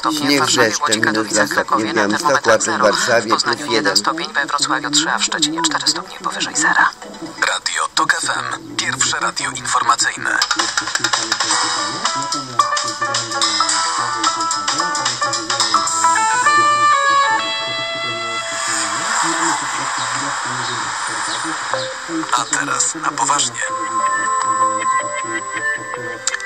Śnieg Warszawie, wrzeszczy, minus Katowicach, 2 stopnie w Białymstoku, a tu w 0, Warszawie w plus Poznaniu 1 1. stopień, we Wrocławiu 3, a w Szczecinie 4 stopnie powyżej zera. Radio TOK FM. Pierwsze radio informacyjne. A teraz na poważnie.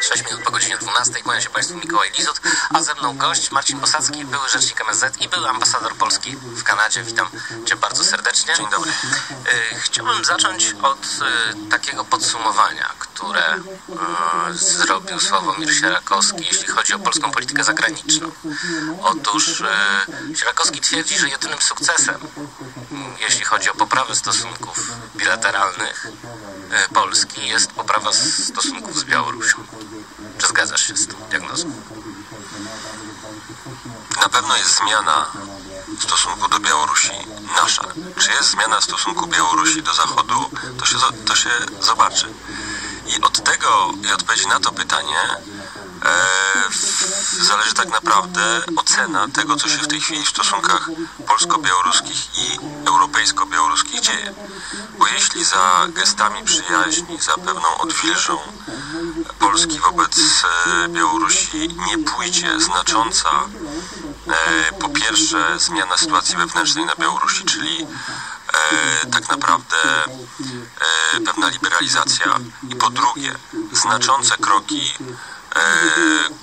6 minut po godzinie 12. Kłania się Państwu Mikołaj Lizut, a ze mną gość Marcin Posadzki, były rzecznik MSZ i były ambasador Polski w Kanadzie. Witam Cię bardzo serdecznie. Dzień dobry. Y, Chciałbym zacząć od y, takiego podsumowania, które y, zrobił Sławomir Sierakowski, jeśli chodzi o polską politykę zagraniczną. Otóż Sierakowski twierdzi, że jedynym sukcesem, mm, jeśli chodzi o poprawę stosunków bilateralnych Polski, jest poprawa stosunków z Białorusią. Czy zgadzasz się z tą diagnozą? Na pewno jest zmiana w stosunku do Białorusi nasza. Czy jest zmiana w stosunku Białorusi do Zachodu, to się, to się zobaczy. I od tego, i odpowiedzi na to pytanie zależy tak naprawdę ocena tego, co się w tej chwili w stosunkach polsko-białoruskich i europejsko-białoruskich dzieje. Bo jeśli za gestami przyjaźni, za pewną odwilżą Polski wobec e, Białorusi nie pójdzie znacząca e, po pierwsze zmiana sytuacji wewnętrznej na Białorusi, czyli e, tak naprawdę e, pewna liberalizacja i po drugie znaczące kroki e,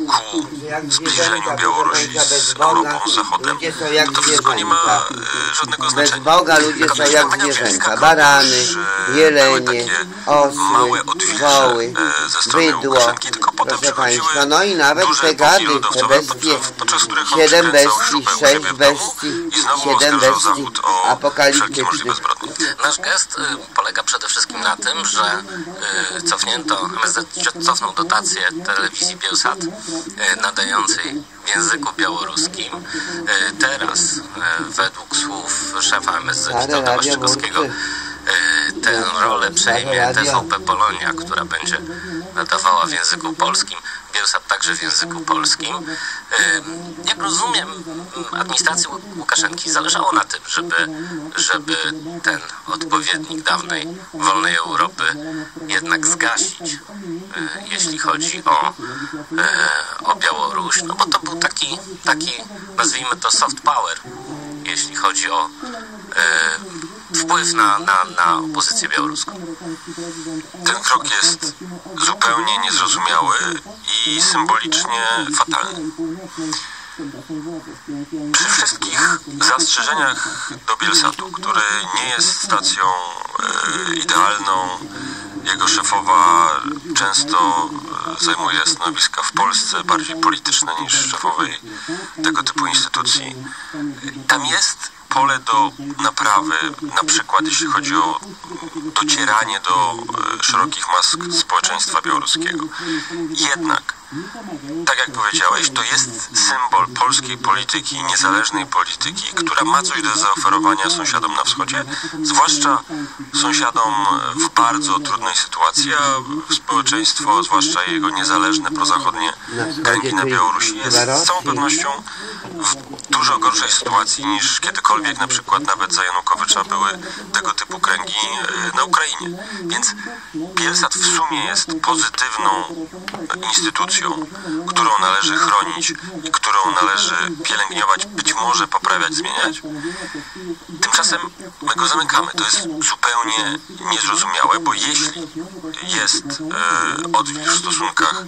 ku zbliżeniu Białorusi z Europą, z Zachodem, to wszystko nie ma e, żadnego Bez znaczenia. Boga ludzie są jak zwierzęta. Barany, jelenie, osły, woły, bydło. Proszę Państwa, no i nawet te gady, te bestie, siedem bestii, sześć bestii, siedem bestii apokaliptycznych. Nasz gest y, polega przede wszystkim na tym, że y, cofnięto, MSZ cofnął dotację telewizji Bielsat y, nadającej w języku białoruskim. Y, Teraz, y, według słów szefa MSZ Witolda Waszczykowskiego, tę rolę przejmie. TVP Polonia, która będzie nadawała w języku polskim. Bielsat także w języku polskim. Jak rozumiem, administracji Łu- Łukaszenki zależało na tym, żeby, żeby ten odpowiednik dawnej wolnej Europy jednak zgasić, y, jeśli chodzi o, y, o Białoruś. No bo to był taki, taki, nazwijmy to soft power, jeśli chodzi o y, wpływ na, na, na opozycję białoruską. Ten krok jest zupełnie niezrozumiały i symbolicznie fatalny. Przy wszystkich zastrzeżeniach do Bielsatu, który nie jest stacją e, idealną, jego szefowa często e, zajmuje stanowiska w Polsce bardziej polityczne niż szefowej tego typu instytucji. Tam jest pole do naprawy, na przykład jeśli chodzi o docieranie do e, szerokich mas społeczeństwa białoruskiego. Jednak, tak jak powiedziałeś, to jest symbol polskiej polityki, niezależnej polityki, która ma coś do zaoferowania sąsiadom na wschodzie, zwłaszcza sąsiadom w bardzo trudnej sytuacji, a społeczeństwo, zwłaszcza jego niezależne, prozachodnie kręgi na Białorusi jest z całą pewnością w dużo gorszej sytuacji niż kiedykolwiek na przykład nawet za Janukowycza były tego typu kręgi e, na Ukrainie. Więc Bielsat w sumie jest pozytywną instytucją, którą należy chronić i którą należy pielęgnować, być może poprawiać, zmieniać. Tymczasem my go zamykamy. To jest zupełnie niezrozumiałe, bo jeśli jest e, odwilż w stosunkach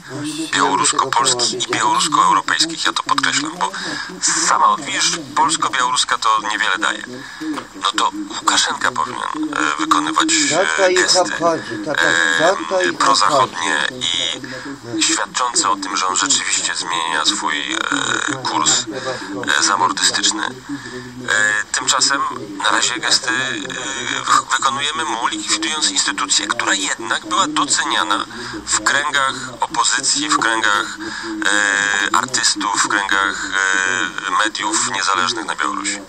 białorusko-polskich i białorusko-europejskich, ja to podkreślam, bo sama odwilż polsko-białoruska to niewiele daje. No to Łukaszenka powinien e, wykonywać e, gesty tak, e, prozachodnie i świadczące o tym, że on rzeczywiście zmienia swój e, kurs e, zamordystyczny. E, tymczasem na razie gesty e, wykonujemy mu, likwidując instytucję, która jednak była doceniana w kręgach opozycji, w kręgach e, artystów, w kręgach mediów niezależnych na Białorusi.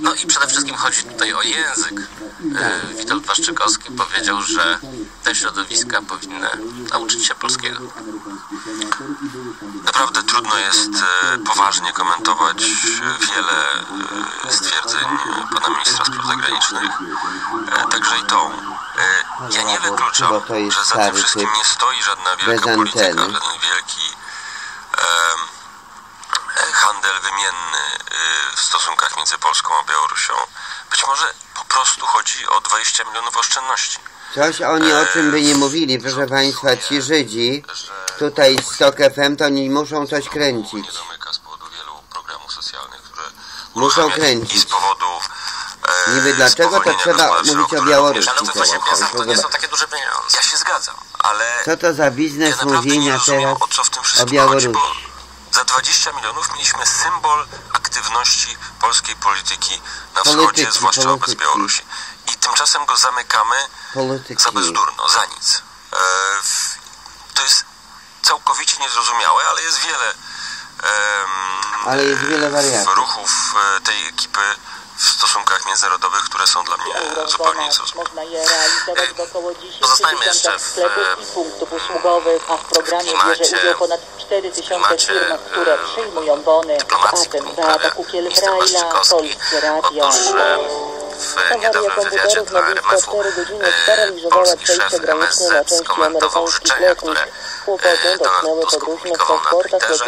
No i przede wszystkim chodzi tutaj o język. Witold Waszczykowski powiedział, że te środowiska powinny nauczyć się polskiego. Naprawdę trudno jest poważnie komentować wiele stwierdzeń pana ministra spraw zagranicznych, e, także i tą. E, Ja nie wykluczam, że za tym wszystkim nie stoi żadna wielka polityka, żaden wielki e, handel wymienny e, w stosunkach między Polską a Białorusią. Być może po prostu chodzi o 20 milionów oszczędności. Coś oni o czym by nie mówili, proszę Państwa, ci Żydzi, tutaj z Stok FM, to oni muszą coś nie kręcić. zamyka z powodu wielu programów socjalnych, Muszą kręcić. I z powodu e, Niby dlaczego to trzeba mówić o Białorusi to, właśnie, to nie są takie duże pieniądze. Ja się zgadzam, ale Co to za biznes ja mówienia teraz o co w tym o chodzi, Białorusi? bo za 20 milionów mieliśmy symbol aktywności polskiej polityki na wschodzie, Polityki, zwłaszcza wobec polityki. Białorusi. I tymczasem go zamykamy Polityki. za bezdurno, za nic. E, to jest całkowicie niezrozumiałe, ale jest wiele Ale jest wiele wariantów. ruchów e, tej ekipy w stosunkach międzynarodowych, które są dla mnie zupełnie niezrozumiałe. Można je realizować w około 10 Pozostajmy jeszcze tysiącach w, sklepów e, i punktów usługowych, a w programie klimacie- bierze udział ponad 4 tysiące klimacie, firm, które e, przyjmują bony. Patent którą za Braila, Waszczykowski. Polskie Radio. Otóż e, w niedawnym wywiadzie dla RMF-u polski szef MSZ skomentował życzenia, które Donald Tusk opublikował na Twitterze.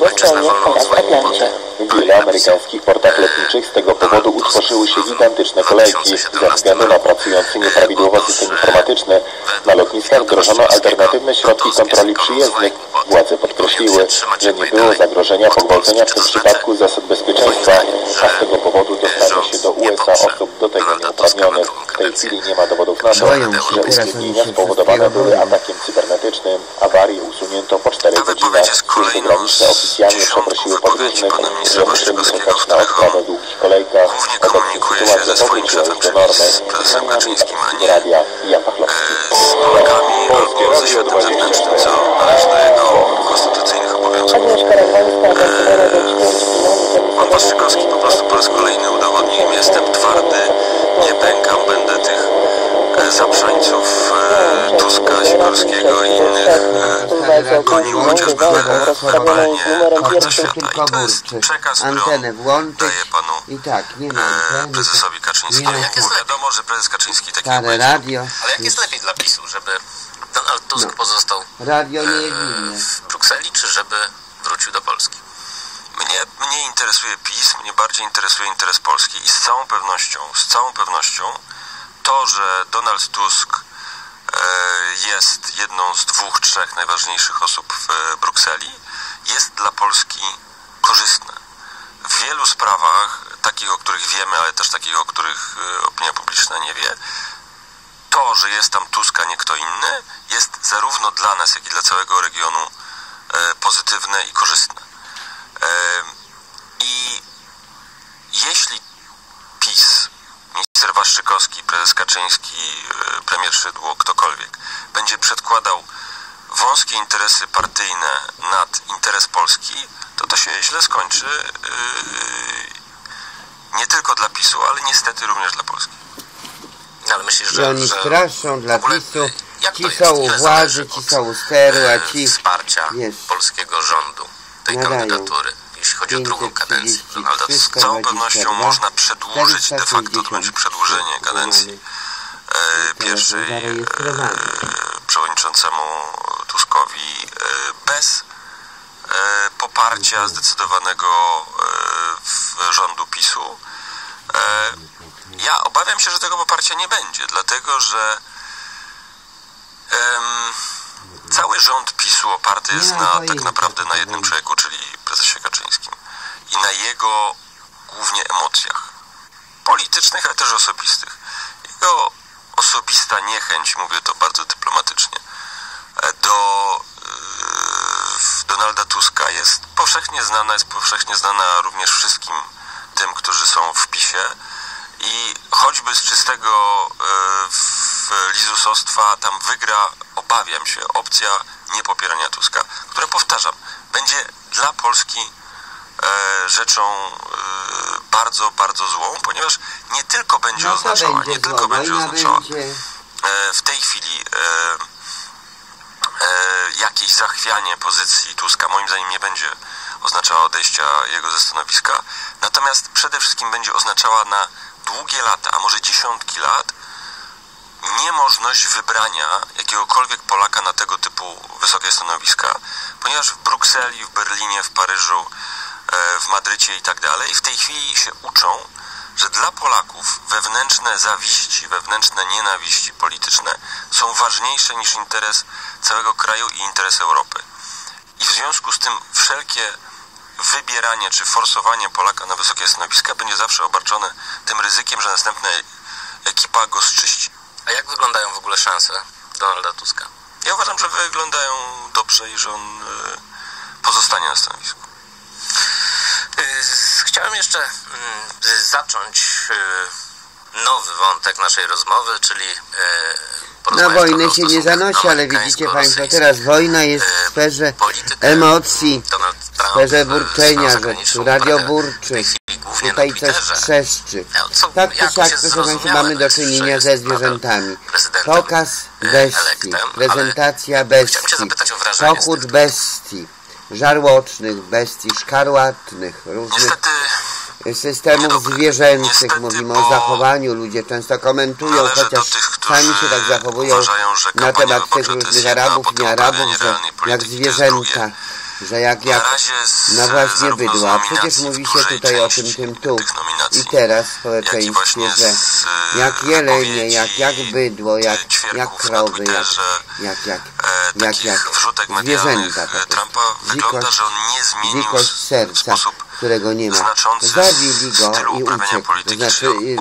Ojczyznę wolną od swoich potem. W wielu amerykańskich portach lotniczych z tego powodu utworzyły się gigantyczne kolejki. Ze względu na pracujący nieprawidłowo system informatyczny na lotniskach wdrożono alternatywne środki kontroli przyjezdnych. Władze podkreśliły, że nie było zagrożenia pogwałcenia w tym przypadku zasad bezpieczeństwa, a z tego powodu dostania się do USA osób do tego nieuprawnionych. W tej chwili nie ma dowodów na to, że utrudnienia spowodowane były atakiem cybernetycznym. Awarię usunięto po 4 Ta godzinach. graniczne z oficjalnie przeprosiły podróżnych, że Waszczykowskiego, czekać na odprawę w długich kolejkach. głównie Obecnie komunikuje się sytuacja ze swoim powróciła już do normy. z prezesem Nami Kaczyńskim, a nie Radia Jan Pachlowski. z Polakami albo ze światem zewnętrznym, co należy Pan Waszczykowski po prostu po raz kolejny udowodnił, jestem twardy, nie pękam, będę tych e, zaprzańców e, Tuska, Sikorskiego i innych e, gonił chociażby we- werbalnie do końca świata. I to jest przekaz, który daje panu i tak, nie ma e, anteny. prezesowi Kaczyńskiemu. Jak jest Wiadomo, że prezes Kaczyński Stare będzie. radio. Ale jak jest lepiej dla PiSu, żeby Donald Tusk No. pozostał Radio nie e, w Brukseli, czy żeby wrócił do Polski? Mnie, mnie interesuje PiS, mnie bardziej interesuje interes Polski i z całą pewnością, z całą pewnością to, że Donald Tusk e, jest jedną z dwóch, trzech najważniejszych osób w e, Brukseli, jest dla Polski korzystne. W wielu sprawach, takich, o których wiemy, ale też takich, o których e, opinia publiczna nie wie, to, że jest tam Tusk, a nie kto inny, jest zarówno dla nas, jak i dla całego regionu pozytywne i korzystne. Em, I jeśli PiS, minister Waszczykowski, prezes Kaczyński, e, premier Szydło, ktokolwiek, będzie przedkładał wąskie interesy partyjne nad interes Polski, to to się źle skończy nie tylko dla PiSu, ale niestety również dla Polski. Ale myślisz, Że że, oni że straszą dla ogóle, PiSu. Jak Ci jest? są władzy, ci są u steru, e, a ci... wsparcia wiesz, polskiego rządu, tej nadają. kandydatury, jeśli chodzi o drugą kadencję 530, Donalda Tuska. 300. Z całą pewnością 122, można przedłużyć, de facto to będzie 460. przedłużenie kadencji e, pierwszej e, przewodniczącemu Tuskowi e, bez poparcia zdecydowanego w rządu PiSu. Ja obawiam się, że tego poparcia nie będzie, dlatego że em, cały rząd PiSu oparty jest na tak pojęcia, naprawdę na jednym człowieku, czyli prezesie Kaczyńskim. I na jego głównie emocjach. Politycznych, ale też osobistych. Jego osobista niechęć, mówię to bardzo dyplomatycznie, e, do e, Donalda Tuska jest powszechnie znana, jest powszechnie znana również wszystkim tym, którzy są w PiSie. I choćby z czystego e, w lizusostwa tam wygra, obawiam się, opcja niepopierania Tuska, która powtarzam, będzie dla Polski e, rzeczą e, bardzo, bardzo złą, ponieważ nie tylko będzie No oznaczała, będzie nie tylko zło, będzie wojna oznaczała będzie. e, w tej chwili e, e, jakieś zachwianie pozycji Tuska, moim zdaniem nie będzie oznaczała odejścia jego ze stanowiska, natomiast przede wszystkim będzie oznaczała na długie lata, a może dziesiątki lat, niemożność wybrania jakiegokolwiek Polaka na tego typu wysokie stanowiska, ponieważ w Brukseli, w Berlinie, w Paryżu, e, w Madrycie i tak dalej w tej chwili się uczą, że dla Polaków wewnętrzne zawiści, wewnętrzne nienawiści polityczne są ważniejsze niż interes całego kraju i interes Europy. I w związku z tym wszelkie wybieranie czy forsowanie Polaka na wysokie stanowiska będzie zawsze obarczone tym ryzykiem, że następna ekipa go zczyści. A jak wyglądają w ogóle szanse Donalda Tuska? Ja uważam, że wyglądają dobrze i że on e, pozostanie na stanowisku. Y, Chciałem jeszcze mm, zacząć y, nowy wątek naszej rozmowy, czyli y, Na porozmawiać wojnę się nie zanosi, ale widzicie Państwo, teraz wojna jest w E, sferze emocji, w sferze e, burczenia, Stан że zagraniczny tu radio uprawia burczy, w tej chwili głównie tutaj coś trzeszczy. No, Tak czy siak, proszę Państwa, mamy do czynienia ze zwierzętami. Pokaz e, bestii, prezentacja bestii, pochód bestii, żarłocznych bestii, szkarłatnych, różnych Niestety systemów zwierzęcych, mówimy o zachowaniu, ludzie często komentują, chociaż sami się tak zachowują na temat tych różnych Arabów, nie Arabów, że jak zwierzęta, że jak, Na jak no właśnie bydła, przecież mówi się tutaj o tym, tym tu. i teraz jak społeczeństwie, że e, jak jelenie, jak, jak bydło, jak, jak na krowy, jak, jak, jak, e, jak, jak medialnych zwierzęta e, Dzikość- że on nie zmienił dzikość serca, którego nie ma. znaczący Zabili go stylu i uprawiania uciekł. Znaczy, y,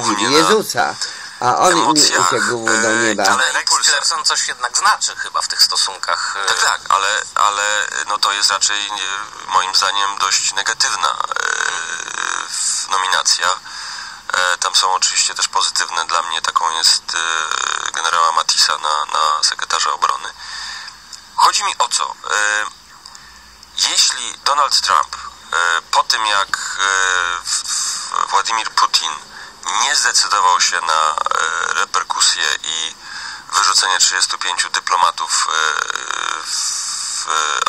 głównie na Jezusa, a on emocjach, uciekł do e, nieba. Ale Rex. Tillerson coś jednak znaczy chyba w tych stosunkach. e, Tak, tak, ale, ale no to jest raczej moim zdaniem dość negatywna e, w- nominacja. Tam są oczywiście też pozytywne. Dla mnie taką jest generała Matisa na, na sekretarza obrony. Chodzi mi o co? Jeśli Donald Trump po tym jak e, Władimir Putin nie zdecydował się na e, reperkusje i wyrzucenie 35 dyplomatów e,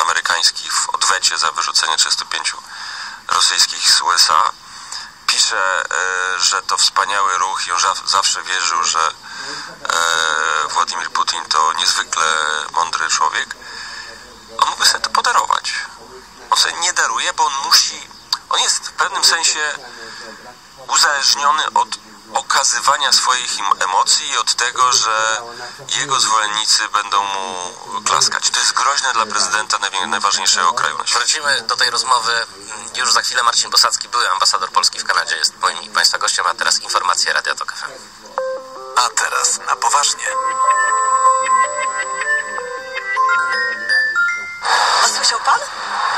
amerykańskich w odwecie za wyrzucenie 35 rosyjskich z USA. Pisze, e, że to wspaniały ruch i on za- zawsze wierzył, że e, Władimir Putin to niezwykle mądry człowiek. On mógłby sobie to podarować. On sobie nie daruje, bo on musi, on jest w pewnym sensie uzależniony od okazywania swoich im emocji i od tego, że jego zwolennicy będą mu klaskać. To jest groźne dla prezydenta najważniejszego kraju na świecie. Wrócimy do tej rozmowy już za chwilę. Marcin Bosacki, były ambasador Polski w Kanadzie, jest moim i Państwa gościem, a teraz informacje Radia Tok FM. A teraz na poważnie. Słyszał pan?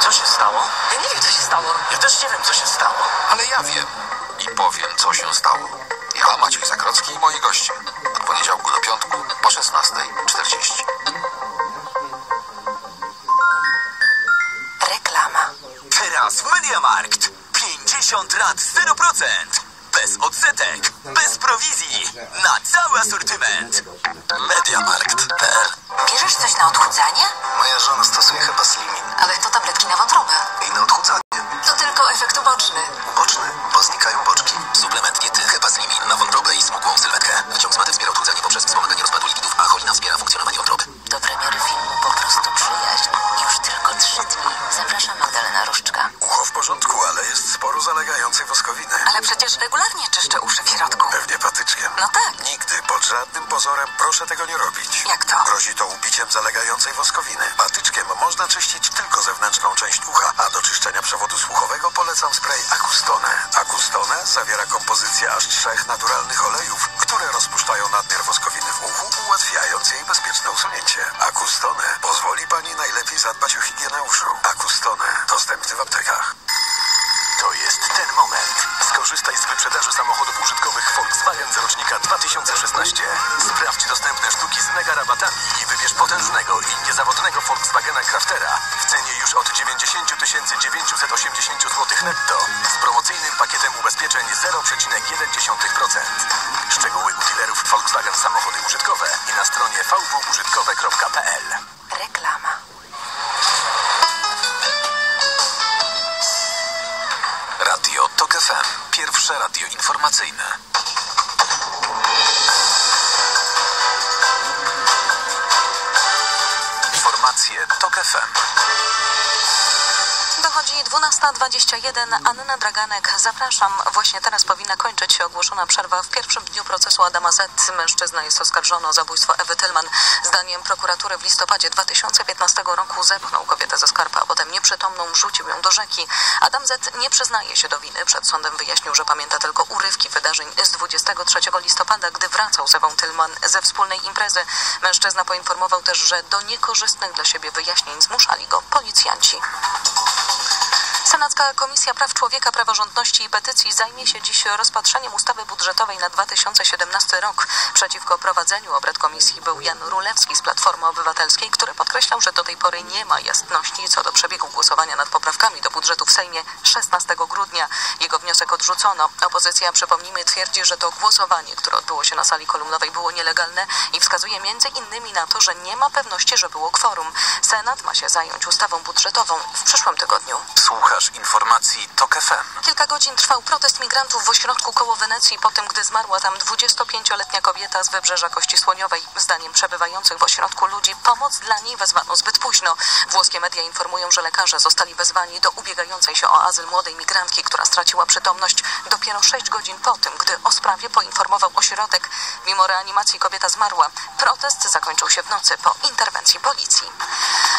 Co się stało? Ja nie wiem, co się stało. Ja też nie wiem, co się stało. Ale ja wiem. I powiem, co się stało. Ja, Maciej Zakrocki i moi goście. Od poniedziałku do piątku po 16.40. Reklama. Teraz w Mediamarkt. 50 lat 0%. Bez odsetek. Bez prowizji. Na cały asortyment. Mediamarkt.pl Bierzesz coś na odchudzanie? Moja żona stosuje chyba Slimin. Ale to tabletki na wątrobę. I na odchudzanie. To tylko efekt uboczny. Uboczny, bo znikają boczki. 12.21. Anna Draganek, zapraszam. Właśnie teraz powinna kończyć się ogłoszona przerwa w pierwszym dniu procesu Adama Z. Mężczyzna jest oskarżony o zabójstwo Ewy Tylman. Zdaniem prokuratury w listopadzie 2015 roku zepchnął kobietę ze skarpa, a potem nieprzytomną rzucił ją do rzeki. Adam Z. nie przyznaje się do winy. Przed sądem wyjaśnił, że pamięta tylko urywki wydarzeń z 23 listopada, gdy wracał z Ewą Tylman ze wspólnej imprezy. Mężczyzna poinformował też, że do niekorzystnych dla siebie wyjaśnień zmuszali go policjanci. Senacka Komisja Praw Człowieka, Praworządności i Petycji zajmie się dziś rozpatrzeniem ustawy budżetowej na 2017 rok. Przeciwko prowadzeniu obrad komisji był Jan Rulewski z Platformy Obywatelskiej, który podkreślał, że do tej pory nie ma jasności co do przebiegu głosowania nad poprawkami do budżetu w Sejmie 16 grudnia. Jego wniosek odrzucono. Opozycja, przypomnijmy, twierdzi, że to głosowanie, które odbyło się na sali kolumnowej było nielegalne i wskazuje między innymi na to, że nie ma pewności, że było kworum. Senat ma się zająć ustawą budżetową w przyszłym tygodniu. Słuchasz informacji TOK FM. Kilka godzin trwał protest migrantów w ośrodku koło Wenecji po tym, gdy zmarła tam 25-letnia kobieta z wybrzeża Kości Słoniowej. Zdaniem przebywających w ośrodku ludzi pomoc dla niej wezwano zbyt późno. Włoskie media informują, że lekarze zostali wezwani do ubiegającej się o azyl młodej migrantki, która straciła przytomność dopiero 6 godzin po tym, gdy o sprawie poinformował ośrodek. Mimo reanimacji kobieta zmarła. Protest zakończył się w nocy po interwencji policji.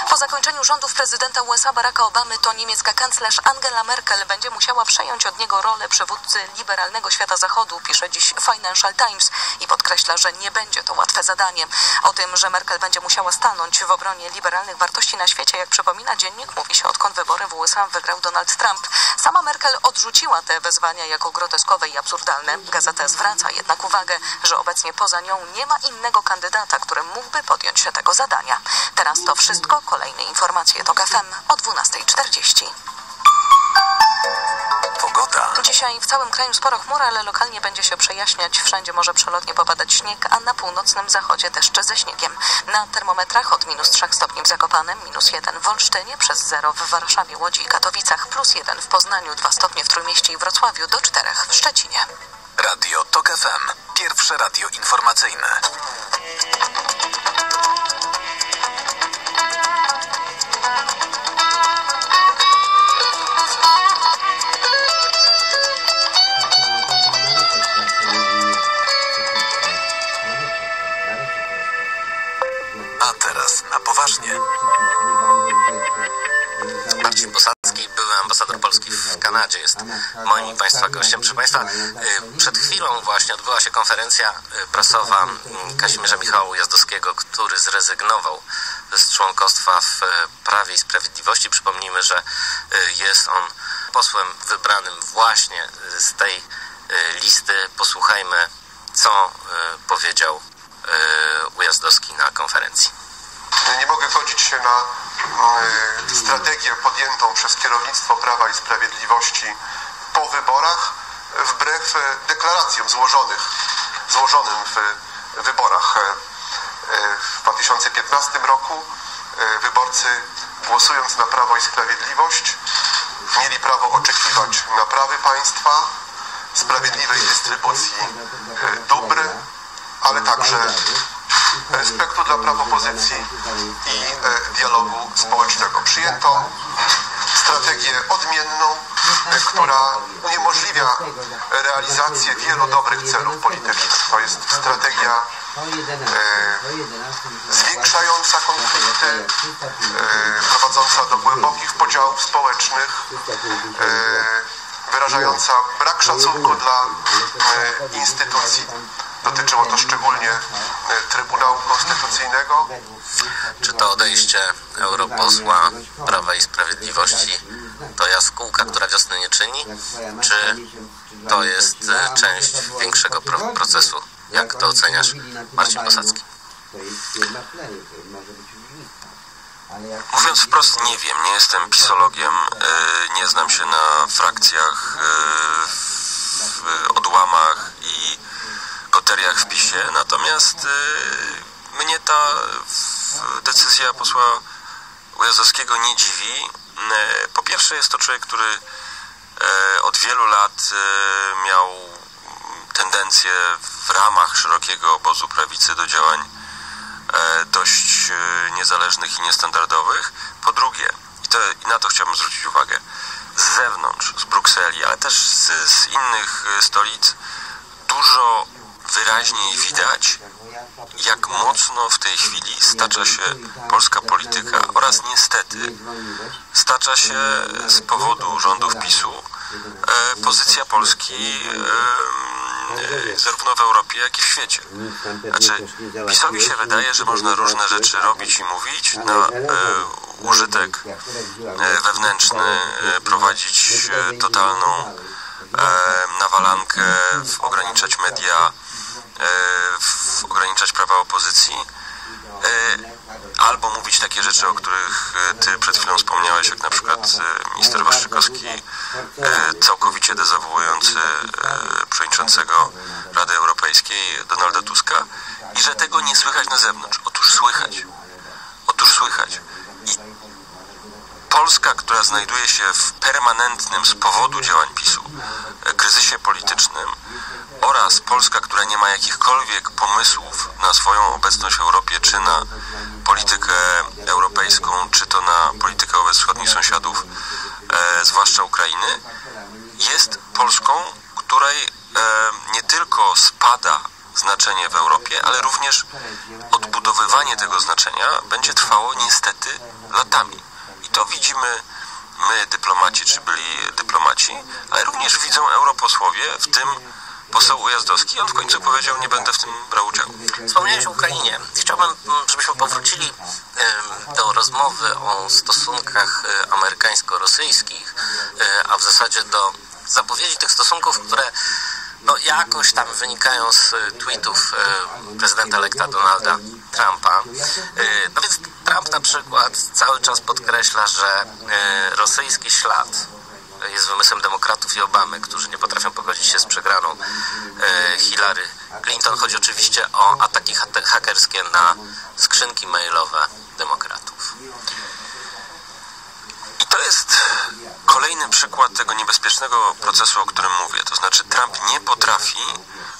Po zakończeniu rządów prezydenta USA Baracka Obamy to niemiecka kanclerz Angela Merkel będzie musiała przejąć od niego rolę przywódcy liberalnego świata zachodu, pisze dziś Financial Times i podkreśla, że nie będzie to łatwe zadanie. O tym, że Merkel będzie musiała stanąć w obronie liberalnych wartości na świecie, jak przypomina dziennik, mówi się odkąd wybory w USA wygrał Donald Trump. Sama Merkel odrzuciła te wezwania jako groteskowe i absurdalne. Gazeta zwraca jednak uwagę, że obecnie poza nią nie ma innego kandydata, który mógłby podjąć się tego zadania. Teraz to wszystko. Kolejne informacje to FM o 12.40. Pogoda. Dzisiaj w całym kraju sporo chmur, ale lokalnie będzie się przejaśniać. Wszędzie może przelotnie popadać śnieg, a na północnym zachodzie deszcze ze śniegiem. Na termometrach od minus 3 stopni w Zakopanem, minus 1 w Olsztynie, przez 0 w Warszawie, Łodzi i Katowicach, plus 1 w Poznaniu, 2 stopnie w Trójmieście i Wrocławiu, do 4 w Szczecinie. Radio TOK FM. Pierwsze radio informacyjne. Poważnie. Marcin Posadzki, były ambasador Polski w Kanadzie, jest moim Państwa gościem. Proszę Państwa, y, przed chwilą właśnie odbyła się konferencja y, prasowa mm, Kazimierza Michała Ujazdowskiego, który zrezygnował z członkostwa w y, Prawie i Sprawiedliwości. Przypomnijmy, że jest on posłem wybranym właśnie z tej listy. Posłuchajmy, co powiedział Ujazdowski na konferencji. Nie mogę godzić się na y, strategię podjętą przez kierownictwo Prawa i Sprawiedliwości po wyborach, wbrew y, deklaracjom złożonych, złożonym w wyborach. Y, W 2015 roku wyborcy głosując na Prawo i Sprawiedliwość mieli prawo oczekiwać naprawy państwa, sprawiedliwej dystrybucji dóbr, ale także respektu dla praw opozycji i e, dialogu społecznego. Przyjęto strategię odmienną, e, która uniemożliwia realizację wielu dobrych celów politycznych. To jest strategia e, zwiększająca konflikty, e, prowadząca do głębokich podziałów społecznych, e, wyrażająca brak szacunku dla e, instytucji. Dotyczyło to szczególnie e, Trybunału Konstytucyjnego. Czy to odejście europosła Prawa i Sprawiedliwości to jaskółka, która wiosny nie czyni? Czy to jest e, część większego pro procesu? Jak to oceniasz, Marcin Posadzki? Mówiąc wprost, nie wiem, nie jestem pisologiem, e, nie znam się na frakcjach, w odłamach i koteriach w PiSie, natomiast e, mnie ta decyzja posła Ujazdowskiego nie dziwi. Po pierwsze jest to człowiek, który od wielu lat miał tendencję w ramach szerokiego obozu prawicy do działań dość niezależnych i niestandardowych. Po drugie, i, to, i na to chciałbym zwrócić uwagę, z zewnątrz, z Brukseli, ale też z, z innych stolic dużo wyraźniej widać, jak mocno w tej chwili stacza się polska polityka oraz niestety stacza się z powodu rządów PiSu pozycja Polski E, zarówno w Europie, jak i w świecie. Znaczy, PiSowi się wydaje, że można różne rzeczy robić i mówić na e, użytek e, wewnętrzny, e, prowadzić e, totalną e, nawalankę, ograniczać media, w, ograniczać prawa opozycji albo mówić takie rzeczy, o których e, ty przed chwilą wspomniałeś, jak na przykład e, minister Waszczykowski e, całkowicie dezawuujący przewodniczącego Rady Europejskiej Donalda Tuska i że tego nie słychać na zewnątrz. Otóż słychać. Otóż słychać. I Polska, która znajduje się w permanentnym z powodu działań PiSu kryzysie politycznym, oraz Polska, która nie ma jakichkolwiek pomysłów na swoją obecność w Europie, czy na politykę europejską, czy to na politykę wobec wschodnich sąsiadów, e, zwłaszcza Ukrainy, jest Polską, której e, nie tylko spada znaczenie w Europie, ale również odbudowywanie tego znaczenia będzie trwało niestety latami. I to widzimy my, dyplomaci, czy byli dyplomaci, ale również widzą europosłowie, w tym poseł Ujazdowski. On w końcu powiedział, nie będę w tym brał udziału. Wspomniałeś o Ukrainie. Chciałbym, żebyśmy powrócili do rozmowy o stosunkach e, amerykańsko-rosyjskich, e, a w zasadzie do zapowiedzi tych stosunków, które no, jakoś tam wynikają z tweetów e, prezydenta elekta Donalda Trumpa. No więc Trump na przykład cały czas podkreśla, że rosyjski ślad jest wymysłem demokratów i Obamy, którzy nie potrafią pogodzić się z przegraną e, Hillary Clinton. Chodzi oczywiście o ataki hakerskie na skrzynki mailowe demokratów. I to jest kolejny przykład tego niebezpiecznego procesu, o którym mówię. To znaczy Trump nie potrafi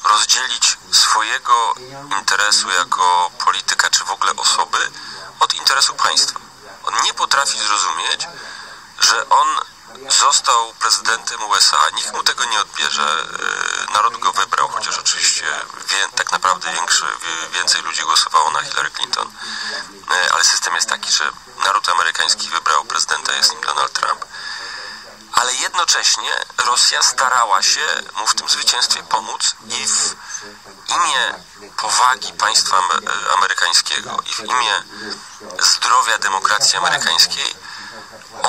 rozdzielić swojego interesu jako polityka, czy w ogóle osoby od interesu państwa. On nie potrafi zrozumieć, że on został prezydentem USA. Nikt mu tego nie odbierze. E, naród go wybrał, chociaż oczywiście wie, tak naprawdę większy, więcej ludzi głosowało na Hillary Clinton. E, ale system jest taki, że naród amerykański wybrał prezydenta, jest nim Donald Trump. Ale jednocześnie Rosja starała się mu w tym zwycięstwie pomóc i w imię powagi państwa amerykańskiego i w imię zdrowia demokracji amerykańskiej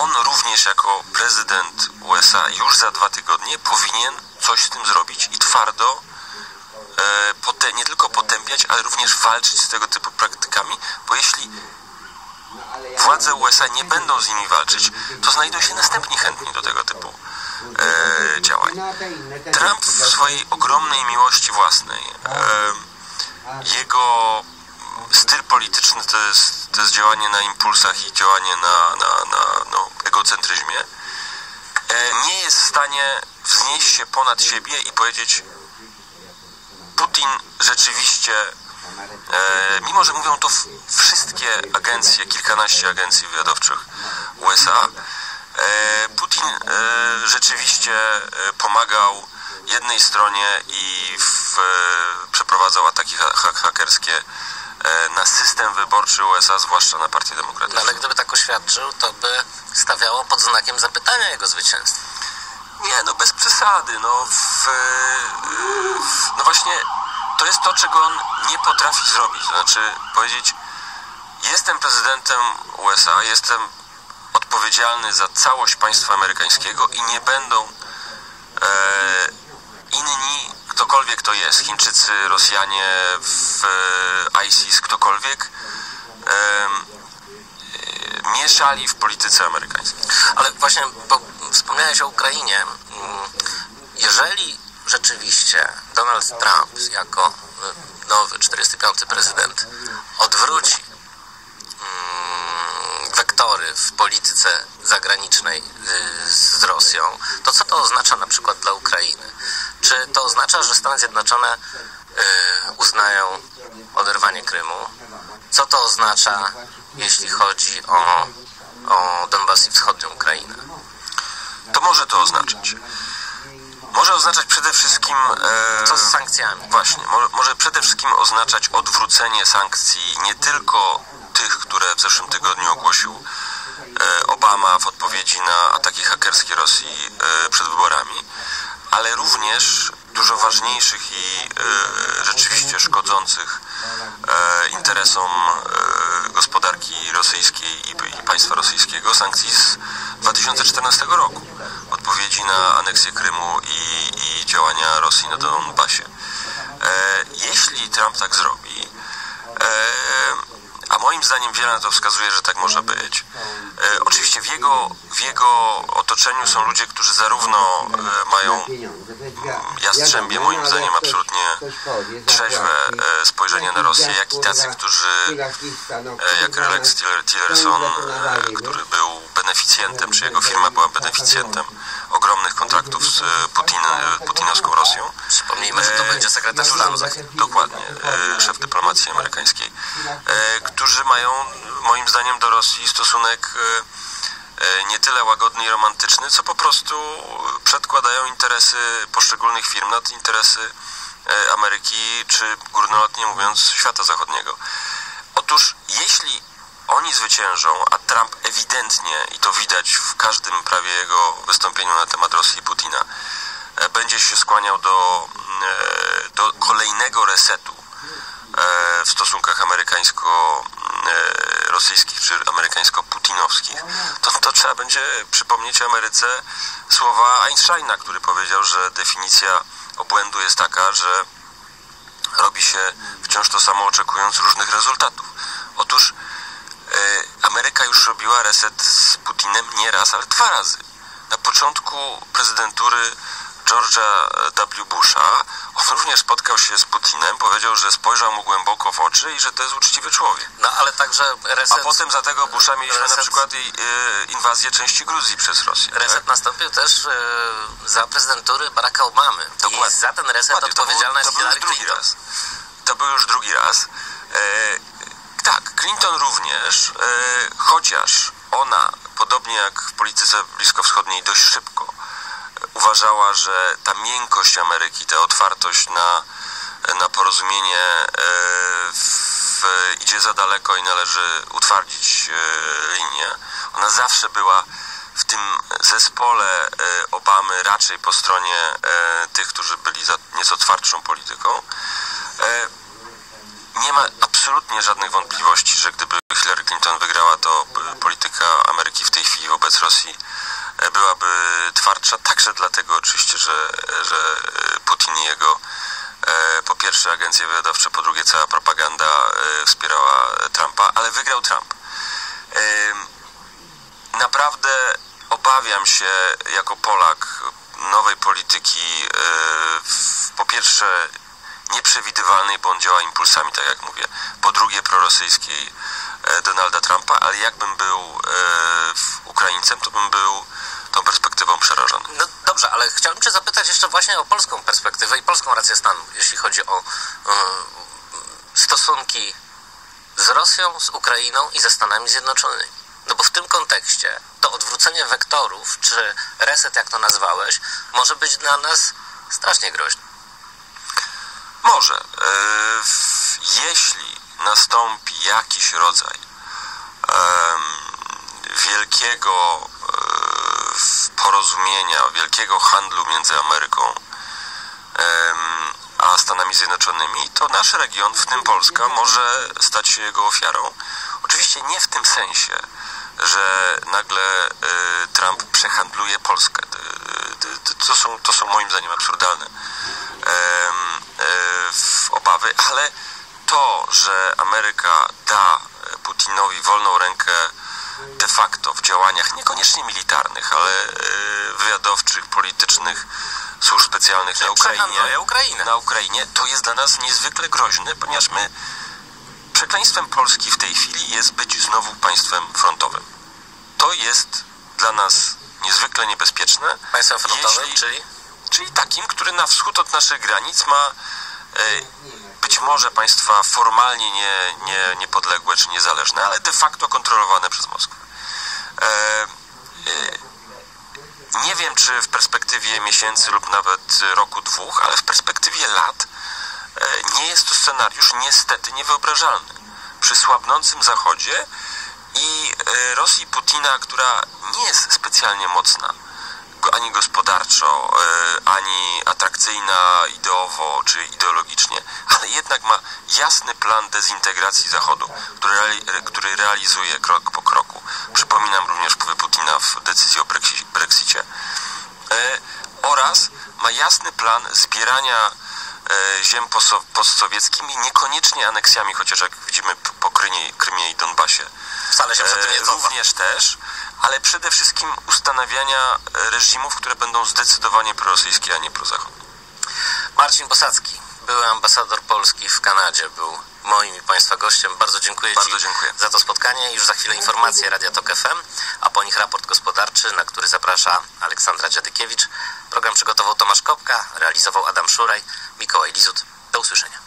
on również jako prezydent USA już za dwa tygodnie powinien coś z tym zrobić i twardo e, nie tylko potępiać, ale również walczyć z tego typu praktykami, bo jeśli władze USA nie będą z nimi walczyć, to znajdą się następni chętni do tego typu e, działań. Trump w swojej ogromnej miłości własnej, e, jego styl polityczny to jest, to jest działanie na impulsach i działanie na, na, na no, egocentryzmie, e, nie jest w stanie wznieść się ponad siebie i powiedzieć Putin rzeczywiście, e, mimo że mówią to wszystkie agencje, kilkanaście agencji wywiadowczych USA, e, Putin rzeczywiście pomagał jednej stronie i w, przeprowadzał ataki ha hakerskie na system wyborczy USA, zwłaszcza na Partię Demokratyczną. No, ale gdyby tak oświadczył, to by stawiało pod znakiem zapytania jego zwycięstwo. Nie, no bez przesady. No, w, w, no właśnie to jest to, czego on nie potrafi zrobić. znaczy powiedzieć, jestem prezydentem USA, jestem odpowiedzialny za całość państwa amerykańskiego i nie będą e, inni ktokolwiek to jest, Chińczycy, Rosjanie, w ISIS, ktokolwiek, mieszali w polityce amerykańskiej. Ale właśnie, wspomniałeś o Ukrainie. Mm, jeżeli rzeczywiście Donald Trump jako y, nowy 45. prezydent odwróci mm, wektory w polityce zagranicznej y, z Rosją, to co to oznacza na przykład dla Ukrainy? Czy to oznacza, że Stany Zjednoczone y, uznają oderwanie Krymu? Co to oznacza, jeśli chodzi o, o Donbas i wschodnią Ukrainę? To może to oznaczać. Może oznaczać przede wszystkim. E, Co z sankcjami? Właśnie, może, może przede wszystkim oznaczać odwrócenie sankcji nie tylko tych, które w zeszłym tygodniu ogłosił e, Obama w odpowiedzi na ataki hakerskie Rosji e, przed wyborami, ale również dużo ważniejszych i e, rzeczywiście szkodzących e, interesom e, gospodarki rosyjskiej i, i państwa rosyjskiego sankcji z 2014 roku odpowiedzi na aneksję Krymu i, i działania Rosji na Donbasie. E, jeśli Trump tak zrobi, e, a moim zdaniem wiele na to wskazuje, że tak może być. E, oczywiście w jego, w jego otoczeniu są ludzie, którzy zarówno e, mają jastrzębie, moim zdaniem, absolutnie trzeźwe e, spojrzenie na Rosję, jak i tacy, którzy, e, jak Tiller- Tillerson, e, który był beneficjentem, czy jego firma była beneficjentem ogromnych kontraktów z e, Putin, e, putinowską Rosją. Przypomnijmy, że to E, będzie sekretarz stanu. Dokładnie, szef dyplomacji amerykańskiej, którzy mają moim zdaniem do Rosji stosunek nie tyle łagodny i romantyczny, co po prostu przedkładają interesy poszczególnych firm nad interesy Ameryki, czy górnolotnie mówiąc świata zachodniego. Otóż jeśli oni zwyciężą, a Trump ewidentnie, i to widać w każdym prawie jego wystąpieniu na temat Rosji i Putina, e, będzie się skłaniał do, e, do kolejnego resetu e, w stosunkach amerykańsko-rosyjskich czy amerykańsko-putinowskich, to, to trzeba będzie przypomnieć Ameryce słowa Einsteina, który powiedział, że definicja obłędu jest taka, że robi się wciąż to samo oczekując różnych rezultatów. Otóż Ameryka już robiła reset z Putinem nie raz, ale dwa razy. Na początku prezydentury George'a W. Busha on również spotkał się z Putinem, powiedział, że spojrzał mu głęboko w oczy i że to jest uczciwy człowiek. No ale także A reset, potem za tego Busha mieliśmy na reset- przykład i, e, inwazję części Gruzji przez Rosję. reset tak? nastąpił też e, za prezydentury Baracka Obamy. Dokładnie. I za ten reset Dokładnie, to odpowiedzialna był, jest to był już Hillary drugi Clinton. raz. To był już drugi raz. E, tak, Clinton również, e, chociaż ona, podobnie jak w polityce bliskowschodniej, dość szybko e, uważała, że ta miękkość Ameryki, ta otwartość na, na porozumienie e, w, idzie za daleko i należy utwardzić e, linię. Ona zawsze była w tym zespole Obamy raczej po stronie tych, którzy byli za nieco twardszą polityką. Nie ma absolutnie żadnych wątpliwości, że gdyby Hillary Clinton wygrała, to e, polityka Ameryki w tej chwili wobec Rosji e, byłaby twardsza, także dlatego oczywiście, że, że e, Putin i jego po pierwsze agencje wywiadowcze, po drugie cała propaganda wspierała Trumpa, ale wygrał Trump. Naprawdę obawiam się jako Polak nowej polityki po pierwsze nieprzewidywalnej, bo on działa impulsami, tak jak mówię, po drugie prorosyjskiej Donalda Trumpa, ale jakbym był e, Ukraińcem, to bym był tą perspektywą przerażony. No dobrze, ale chciałbym Cię zapytać jeszcze właśnie o polską perspektywę i polską rację stanu, jeśli chodzi o e, stosunki z Rosją, z Ukrainą i ze Stanami Zjednoczonymi. No bo w tym kontekście to odwrócenie wektorów, czy reset, jak to nazwałeś, może być dla nas strasznie groźne. Może. E, jeśli nastąpi jakiś rodzaj wielkiego e, porozumienia, wielkiego handlu między Ameryką a Stanami Zjednoczonymi, to nasz region, w tym Polska, może stać się jego ofiarą. Oczywiście nie w tym sensie, że nagle e, Trump przehandluje Polskę. To są, to są moim zdaniem absurdalne e, w obawy, ale to, że Ameryka da Putinowi wolną rękę de facto w działaniach niekoniecznie militarnych, ale e, wywiadowczych, politycznych, służb specjalnych na Ukrainie, na Ukrainie, to jest dla nas niezwykle groźne, ponieważ my przekleństwem Polski w tej chwili jest być znowu państwem frontowym. To jest dla nas niezwykle niebezpieczne. Państwem frontowym, jeśli- czyli czyli takim, który na wschód od naszych granic ma e, być może państwa formalnie nie, nie, niepodległe czy niezależne, ale de facto kontrolowane przez Moskwę. E, e, nie wiem, czy w perspektywie miesięcy lub nawet roku, dwóch, ale w perspektywie lat e, nie jest to scenariusz niestety niewyobrażalny. Przy słabnącym Zachodzie i Rosji Putina, która nie jest specjalnie mocna, ani gospodarczo, e, ani atrakcyjna ideowo czy ideologicznie, ale jednak ma jasny plan dezintegracji Zachodu, który, reali- który realizuje krok po kroku. Przypominam również wpływy Putina w decyzji o Brexi- Brexicie. E, oraz ma jasny plan zbierania e, ziem postsowieckimi, niekoniecznie aneksjami, chociaż jak widzimy po Krymie, Krymie i Donbasie wcale się przed tym nie cofa. również też, ale przede wszystkim ustanawiania e, reżimów, które będą zdecydowanie prorosyjskie, a nie prozachodnie. Marcin Bosacki, były ambasador Polski w Kanadzie, był moim i Państwa gościem. Bardzo dziękuję Bardzo Ci dziękuję. za to spotkanie. Już za chwilę informacje Radia Tok FM, a po nich raport gospodarczy, na który zaprasza Aleksandra Dziadykiewicz. Program przygotował Tomasz Kopka, realizował Adam Szuraj, Mikołaj Lizut. Do usłyszenia.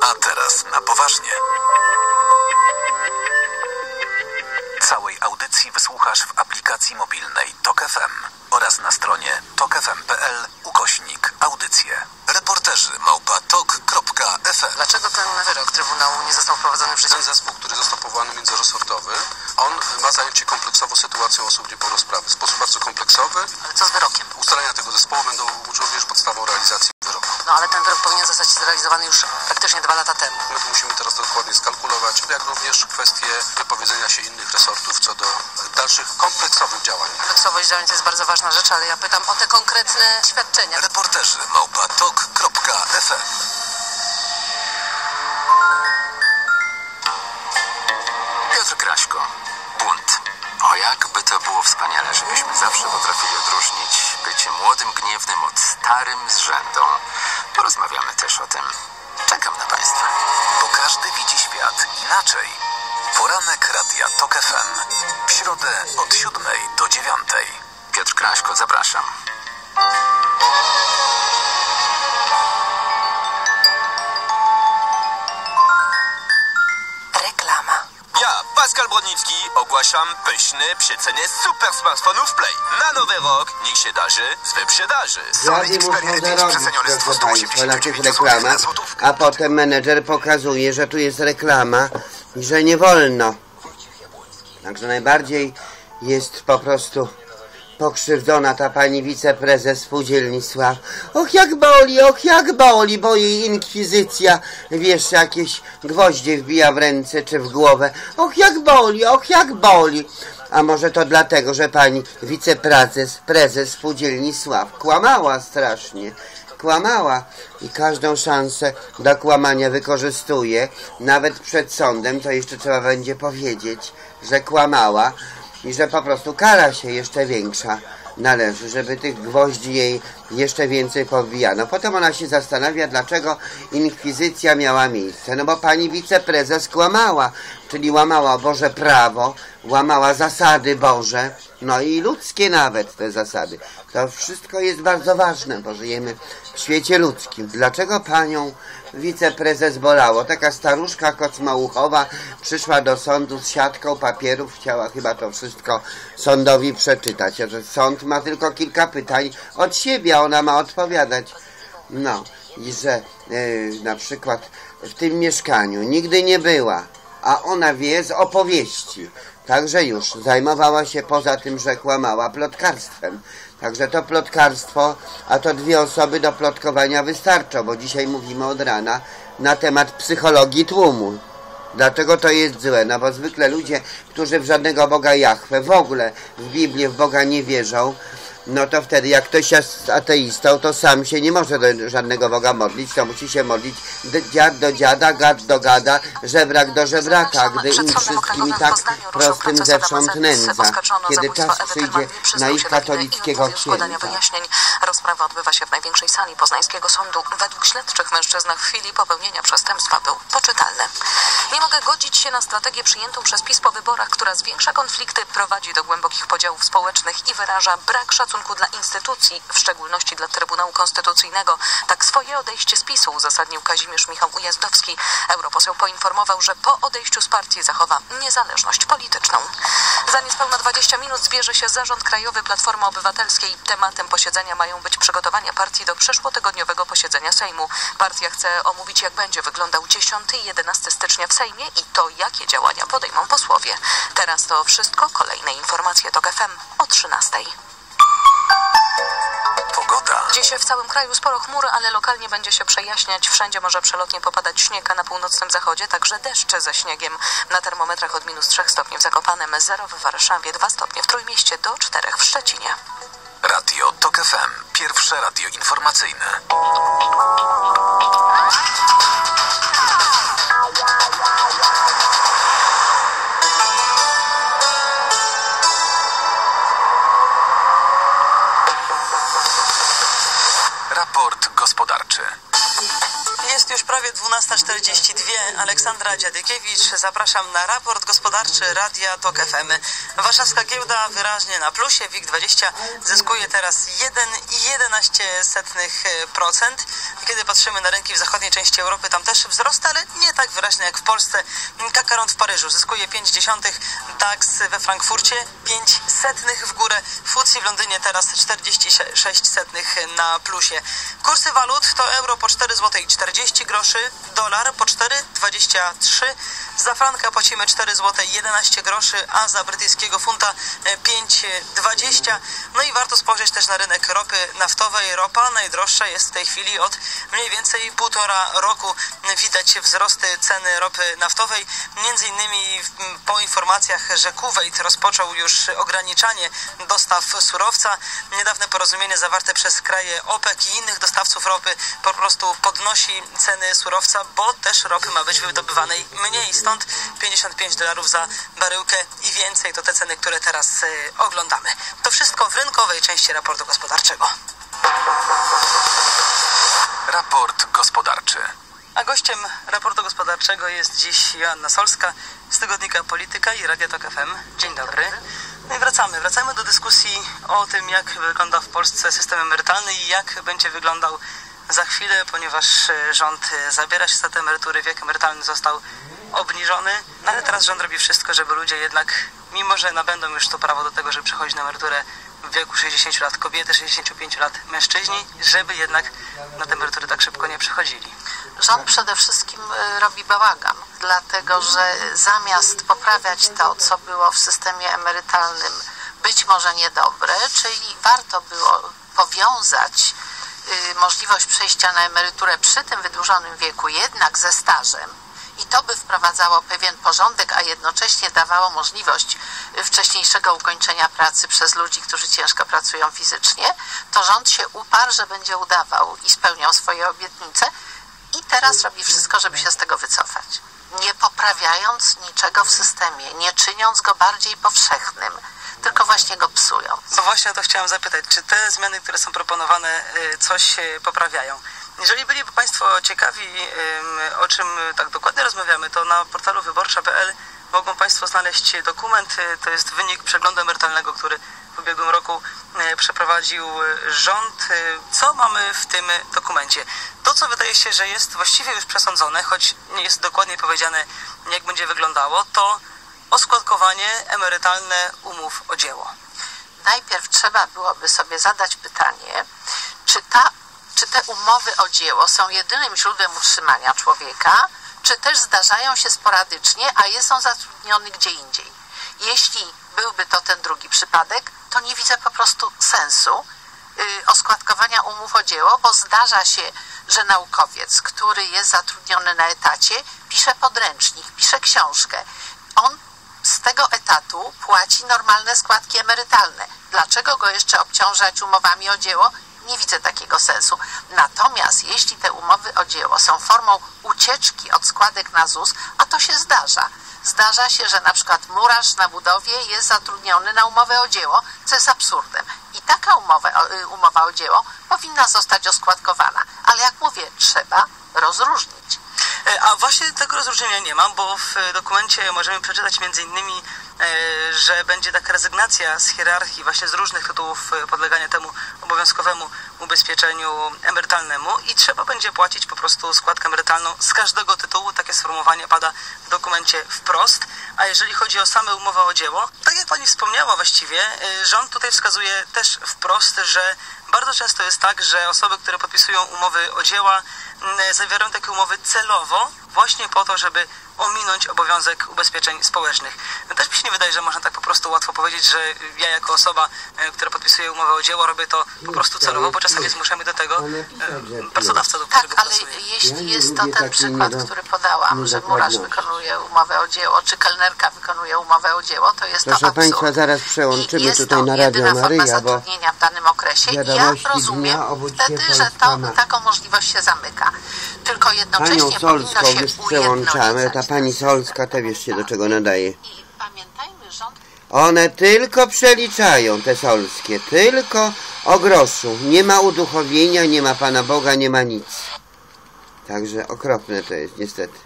A teraz na poważnie. Całej audycji wysłuchasz w aplikacji mobilnej Tok FM oraz na stronie tokefm.pl ukośnik audycje. Reporterzy małpa tok.fm Dlaczego ten wyrok Trybunału nie został wprowadzony przeciw Ten zespół, który został powołany międzyresortowy, on ma zająć się kompleksowo sytuacją osób niepełnosprawnych. W sposób bardzo kompleksowy. Ale co z wyrokiem? Ustalenia tego zespołu będą również podstawą realizacji wyroku. No ale ten wyrok powinien zostać zrealizowany już praktycznie dwa lata temu. My to musimy teraz dokładnie skalkulować, jak również kwestie wypowiedzenia się innych resortów co do dalszych kompleksowych działań. Kompleksowość działań to jest bardzo ważna rzecz, ale ja pytam o te konkretne świadczenia. Reporterzy małpa tok.fm Piotr Kraśko. Bunt. O jakby to było wspaniale, żebyśmy zawsze potrafili odróżnić bycie młodym gniewnym od starym zrzędą. Porozmawiamy też o tym. Czekam na Państwa. Bo każdy widzi świat inaczej. Poranek Radia Tok FM. W środę od 7 do 9. Piotr Kraśko, zapraszam. Pascal Brodnicki, ogłaszam pyszne przeceny super smartfonów Play. Na nowy rok niech się darzy z wyprzedaży. Muszą zarobić, proszę Państwa, na tych reklamach, a potem menedżer pokazuje, że tu jest reklama i że nie wolno. Także najbardziej jest po prostu pokrzywdzona ta pani wiceprezes spółdzielni Sław. Och, jak boli, och, jak boli, bo jej inkwizycja, wiesz, jakieś gwoździe wbija w ręce czy w głowę. Och, jak boli, och, jak boli. A może to dlatego, że pani wiceprezes, prezes spółdzielni Sław kłamała strasznie. Kłamała i każdą szansę do kłamania wykorzystuje. Nawet przed sądem to jeszcze trzeba będzie powiedzieć, że kłamała i że po prostu kara się jeszcze większa należy, żeby tych gwoździ jej jeszcze więcej powbijano. Potem ona się zastanawia, dlaczego inkwizycja miała miejsce. No bo pani wiceprezes kłamała, czyli łamała Boże prawo, łamała zasady Boże, no i ludzkie nawet te zasady. To wszystko jest bardzo ważne, bo żyjemy w świecie ludzkim. Dlaczego panią wiceprezes bolało? Taka staruszka kocmauchowa przyszła do sądu z siatką papierów, chciała chyba to wszystko sądowi przeczytać, a że sąd ma tylko kilka pytań od siebie, ona ma odpowiadać. No, i że yy, na przykład w tym mieszkaniu nigdy nie była, a ona wie z opowieści. Także już zajmowała się poza tym, że kłamała plotkarstwem. Także to plotkarstwo, a to dwie osoby do plotkowania wystarczą, bo dzisiaj mówimy od rana na temat psychologii tłumu. Dlaczego to jest złe? No bo zwykle ludzie, którzy w żadnego Boga Jahwe, w ogóle w Biblię, w Boga nie wierzą, no to wtedy jak ktoś jest ateistą, to sam się nie może do żadnego Boga modlić, to musi się modlić dziad do dziada, gad do gada, żebrak do żebraka, gdy im wszystkim i tak prostym zewsząd nędza. Kiedy czas przyjdzie na ich katolickiego księdza. Rozprawa odbywa się w największej sali poznańskiego sądu. Według śledczych mężczyzna w chwili popełnienia przestępstwa był poczytalny. Nie mogę godzić się na strategię przyjętą przez PiS po wyborach, która zwiększa konflikty, prowadzi do głębokich podziałów społecznych i wyraża brak szacunku dla instytucji, w szczególności dla Trybunału Konstytucyjnego. Tak swoje odejście z PiSu uzasadnił Kazimierz Michał Ujazdowski. Europoseł poinformował, że po odejściu z partii zachowa niezależność polityczną. Za niespełna 20 minut zbierze się Zarząd Krajowy Platformy Obywatelskiej. Tematem posiedzenia mają być przygotowania partii do przyszłotygodniowego posiedzenia Sejmu. Partia chce omówić, jak będzie wyglądał 10 i 11 stycznia w Sejmie i to, jakie działania podejmą posłowie. Teraz to wszystko. Kolejne informacje to FM o 13. Dziś w całym kraju sporo chmur, ale lokalnie będzie się przejaśniać. Wszędzie może przelotnie popadać śnieg, a na północnym zachodzie także deszcze ze śniegiem. Na termometrach od minus 3 stopni w Zakopanem, 0 w Warszawie, 2 stopnie w Trójmieście, do 4 w Szczecinie. Radio TOK FM. Pierwsze radio informacyjne. Raport gospodarczy. Jest już prawie 12.42. Aleksandra Dziadykiewicz. Zapraszam na raport gospodarczy Radia TOK FM. Warszawska giełda wyraźnie na plusie. WIG20 zyskuje teraz 1,11%. Kiedy patrzymy na rynki w zachodniej części Europy, tam też wzrost, ale nie tak wyraźny jak w Polsce. Kakaron w Paryżu zyskuje 0,5, DAX we Frankfurcie 5 setnych w górę. FTSE w Londynie teraz 46 setnych na plusie. Kursy walut to euro po 4 zł 40 groszy, dolar po 4,23, za franka płacimy 4 zł 11 groszy, a za brytyjskiego funta 5,20. No i warto spojrzeć też na rynek ropy naftowej. Ropa najdroższa jest w tej chwili od mniej więcej półtora roku. Widać wzrosty ceny ropy naftowej. Między innymi po informacjach, że Kuwait rozpoczął już ograniczanie dostaw surowca. Niedawne porozumienie zawarte przez kraje OPEC i innych dostawców ropy po prostu podnosi ceny surowca, bo też ropy ma być wydobywanej mniej. Stąd 55 dolarów za baryłkę i więcej to te ceny, które teraz y, oglądamy. To wszystko w rynkowej części raportu gospodarczego. Raport gospodarczy. A gościem raportu gospodarczego jest dziś Joanna Solska z tygodnika Polityka i Radia Tok FM. Dzień dobry. No i wracamy. Wracamy do dyskusji o tym, jak wygląda w Polsce system emerytalny i jak będzie wyglądał za chwilę, ponieważ e, rząd zabiera się za te emerytury, wiek emerytalny został obniżony, no ale teraz rząd robi wszystko, żeby ludzie jednak, mimo że nabędą już to prawo do tego, żeby przechodzić na emeryturę w wieku 60 lat kobiety, 65 lat mężczyźni, żeby jednak na te emerytury tak szybko nie przechodzili. Rząd przede wszystkim y, robi bałagan, dlatego że zamiast poprawiać to, co było w systemie emerytalnym być może niedobre, czyli warto było powiązać y, możliwość przejścia na emeryturę przy tym wydłużonym wieku jednak ze stażem, i to by wprowadzało pewien porządek, a jednocześnie dawało możliwość wcześniejszego ukończenia pracy przez ludzi, którzy ciężko pracują fizycznie, to rząd się uparł, że będzie udawał i spełniał swoje obietnice i teraz robi wszystko, żeby się z tego wycofać. Nie poprawiając niczego w systemie, nie czyniąc go bardziej powszechnym, tylko właśnie go psują. Bo właśnie o to chciałam zapytać, czy te zmiany, które są proponowane, y, coś y, poprawiają? Jeżeli byliby Państwo ciekawi, o czym tak dokładnie rozmawiamy, to na portalu wyborcza.pl mogą Państwo znaleźć dokument. To jest wynik przeglądu emerytalnego, który w ubiegłym roku przeprowadził rząd. Co mamy w tym dokumencie? To, co wydaje się, że jest właściwie już przesądzone, choć nie jest dokładnie powiedziane, jak będzie wyglądało, to oskładkowanie emerytalne umów o dzieło. Najpierw trzeba byłoby sobie zadać pytanie, czy ta czy te umowy o dzieło są jedynym źródłem utrzymania człowieka, czy też zdarzają się sporadycznie, a jest on zatrudniony gdzie indziej. Jeśli byłby to ten drugi przypadek, to nie widzę po prostu sensu yy, oskładkowania umów o dzieło, bo zdarza się, że naukowiec, który jest zatrudniony na etacie, pisze podręcznik, pisze książkę. On z tego etatu płaci normalne składki emerytalne Dlaczego go jeszcze obciążać umowami o dzieło? Nie widzę takiego sensu. Natomiast jeśli te umowy o dzieło są formą ucieczki od składek na ZUS, a to się zdarza. Zdarza się, że na przykład murarz na budowie jest zatrudniony na umowę o dzieło, co jest absurdem. I taka umowa, y, umowa o dzieło powinna zostać oskładkowana. Ale jak mówię, trzeba rozróżnić. E, A właśnie tego rozróżnienia nie mam, bo w e, dokumencie możemy przeczytać między innymi, że będzie taka rezygnacja z hierarchii właśnie z różnych tytułów e, podlegania temu obowiązkowemu ubezpieczeniu emerytalnemu i trzeba będzie płacić po prostu składkę emerytalną z każdego tytułu. Takie sformułowanie pada w dokumencie wprost. A jeżeli chodzi o same umowy o dzieło, tak jak Pani wspomniała właściwie, e, rząd tutaj wskazuje też wprost, że bardzo często jest tak, że osoby, które podpisują umowy o dzieła, zawierają takie umowy celowo, właśnie po to, żeby ominąć obowiązek ubezpieczeń społecznych. No też mi się nie wydaje, że można tak po prostu łatwo powiedzieć, że ja jako osoba, e, która podpisuje umowę o dzieło, robię to po prostu celowo, bo czasami zmuszamy do tego e, pracodawca, do Tak, ale pracuje. jeśli jest to ten przykład, który podałam, że murarz wykonuje umowę o dzieło, czy kelnerka wykonuje umowę o dzieło, to jest Proszę to absurd. Państwa, zaraz I przełączymy jest tutaj to na Radio Maryja, bo zatrudnienia w danym okresie i ja rozumiem się wtedy, że to, taką możliwość się zamyka. Tylko Panią jednocześnie powinno Solską się już przełączamy. ujednolicać. Pani Solska też wiesz się do czego nadaje. I pamiętajmy, rząd One tylko przeliczają, te solskie, tylko o groszu. Nie ma uduchowienia, nie ma Pana Boga, nie ma nic. Także okropne to jest, niestety.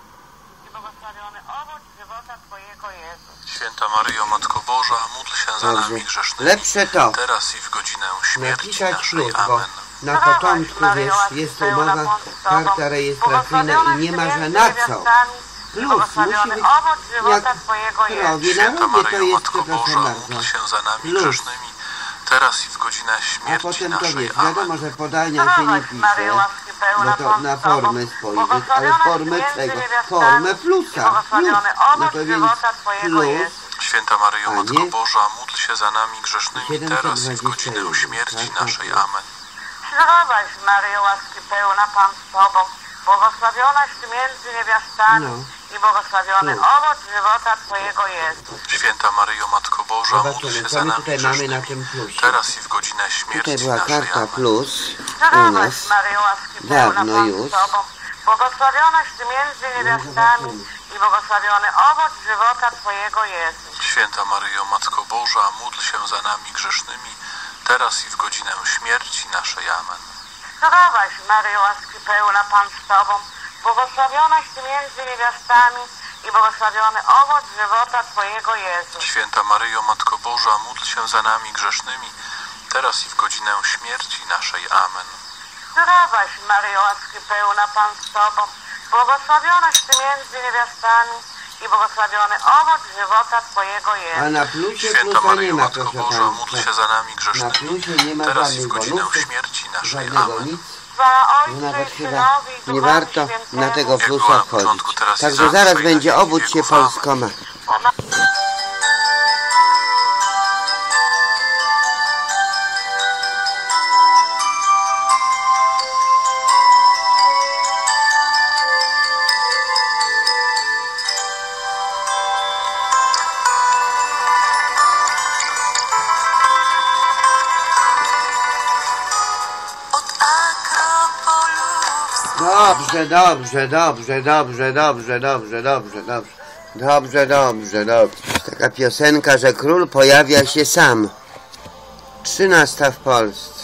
Święta Maryjo, Matko Boża, módl się za Dobrze. nami grzesznymi, Lepsze to. teraz i w godzinę śmierci Napisać naszej. Amen. na początku, wiesz, jest umowa, karta rejestracyjna i nie ma, że na co. Plus musi być jak krowie na Święta rowie, to Maryjo, jest, Matko Boża, bardzo. módl się za nami Plus. grzesznymi, teraz i w godzinę A śmierci potem to naszej. wiesz, Amen. wiadomo, że podania się nie pisze, bo to na formę spojrzeć, ale formę czego? Formę plusa, plus, no to więc plus, Święta Maryjo, A Matko? Boża, módl się za nami grzesznymi, teraz i w godzinę 721, śmierci tak, naszej. tak. Amen. Zdrowaś Maryjo, łaski pełna Pan z Tobą, błogosławionaś Ty między niewiastami No. I błogosławiony No. owoc żywota Twojego jest. Święta Maryjo, Matko Boża, módl się za nami tutaj mamy na grzesznymi, tym plusie. teraz i w godzinę śmierci Tutaj była naszej. karta Amen. plus u Zdrowaś nas. Maryjo, łaski pełna Dawno Pan już. z Tobą, błogosławionaś Ty między niewiastami i błogosławiony owoc żywota Twojego jest. Święta Maryjo, Matko Boża, módl się za nami grzesznymi, teraz i w godzinę śmierci naszej. Amen. Zdrowaś Maryjo, łaski pełna Pan z Tobą, błogosławionaś Ty między niewiastami i błogosławiony owoc żywota Twojego Jezus. Święta Maryjo, Matko Boża, módl się za nami grzesznymi, teraz i w godzinę śmierci naszej. Amen. Zdrowaś Maryjo, łaski pełna Pan z Tobą, błogosławionaś Ty między niewiastami i błogosławiony owoc żywota Twojego A Jezus. na plusie Święta Maryjo, ma, Matko Boża, módl się za nami Na grzesznymi, teraz i w godzinę śmierci naszej. Amen. No nawet chyba nie warto na tego plusa i Także zaraz będzie obudź się. Polskoma. Dobrze, dobrze, dobrze, dobrze, dobrze, dobrze, dobrze, dobrze. Dobrze, dobrze, dobrze. Taka piosenka, że król pojawia się sam. Trzynasta w Polsce.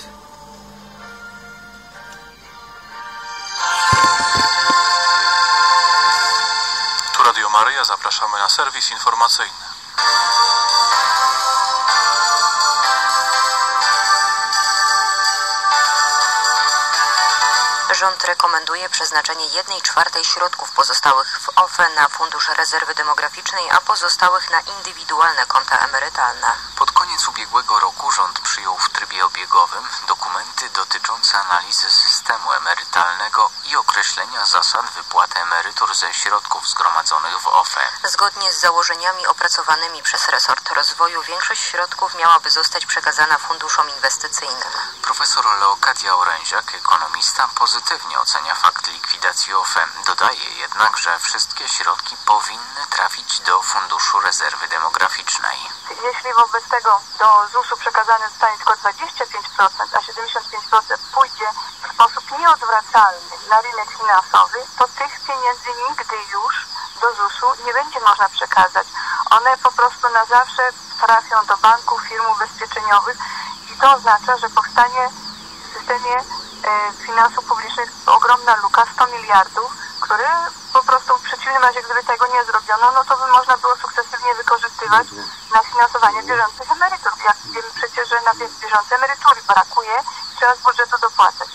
Rekomenduje przeznaczenie 1 czwartej środków pozostałych w OFE na Fundusz Rezerwy Demograficznej, a pozostałych na indywidualne konta emerytalne. Pod koniec ubiegłego roku rząd przyjął w trybie obiegowym dokument dokumenty dotyczące analizy systemu emerytalnego i określenia zasad wypłaty emerytur ze środków zgromadzonych w OFE. Zgodnie z założeniami opracowanymi przez resort rozwoju większość środków miałaby zostać przekazana funduszom inwestycyjnym. Profesor Leokadia Oręziak, ekonomista, pozytywnie ocenia fakt likwidacji OFE. Dodaje jednak, że wszystkie środki powinny trafić do Funduszu Rezerwy Demograficznej. Jeśli wobec tego do ZUS-u przekazane zostanie tylko 25%, a 75% pójdzie w sposób nieodwracalny na rynek finansowy, to tych pieniędzy nigdy już do ZUS-u nie będzie można przekazać. One po prostu na zawsze trafią do banków, firm ubezpieczeniowych i to oznacza, że powstanie w systemie finansów publicznych ogromna luka 100 miliardów, które po prostu w przeciwnym razie, gdyby tego nie zrobiono, no to by można było sukcesywnie wykorzystywać na finansowanie bieżących emerytur. Jak wiemy przecież, że na bieżące emerytury brakuje, trzeba z budżetu dopłacać.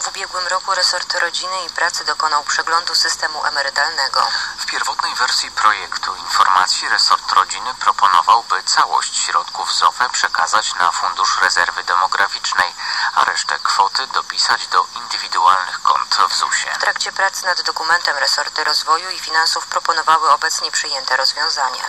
W ubiegłym roku resort rodziny i pracy dokonał przeglądu systemu emerytalnego. W pierwotnej wersji projektu informacji resort rodziny proponował, by całość środków z OFE przekazać na Fundusz Rezerwy Demograficznej, a resztę kwoty dopisać do indywidualnych kont w ZUS-ie. W trakcie prac nad dokumentem resorty rozwoju i finansów proponowały obecnie przyjęte rozwiązanie.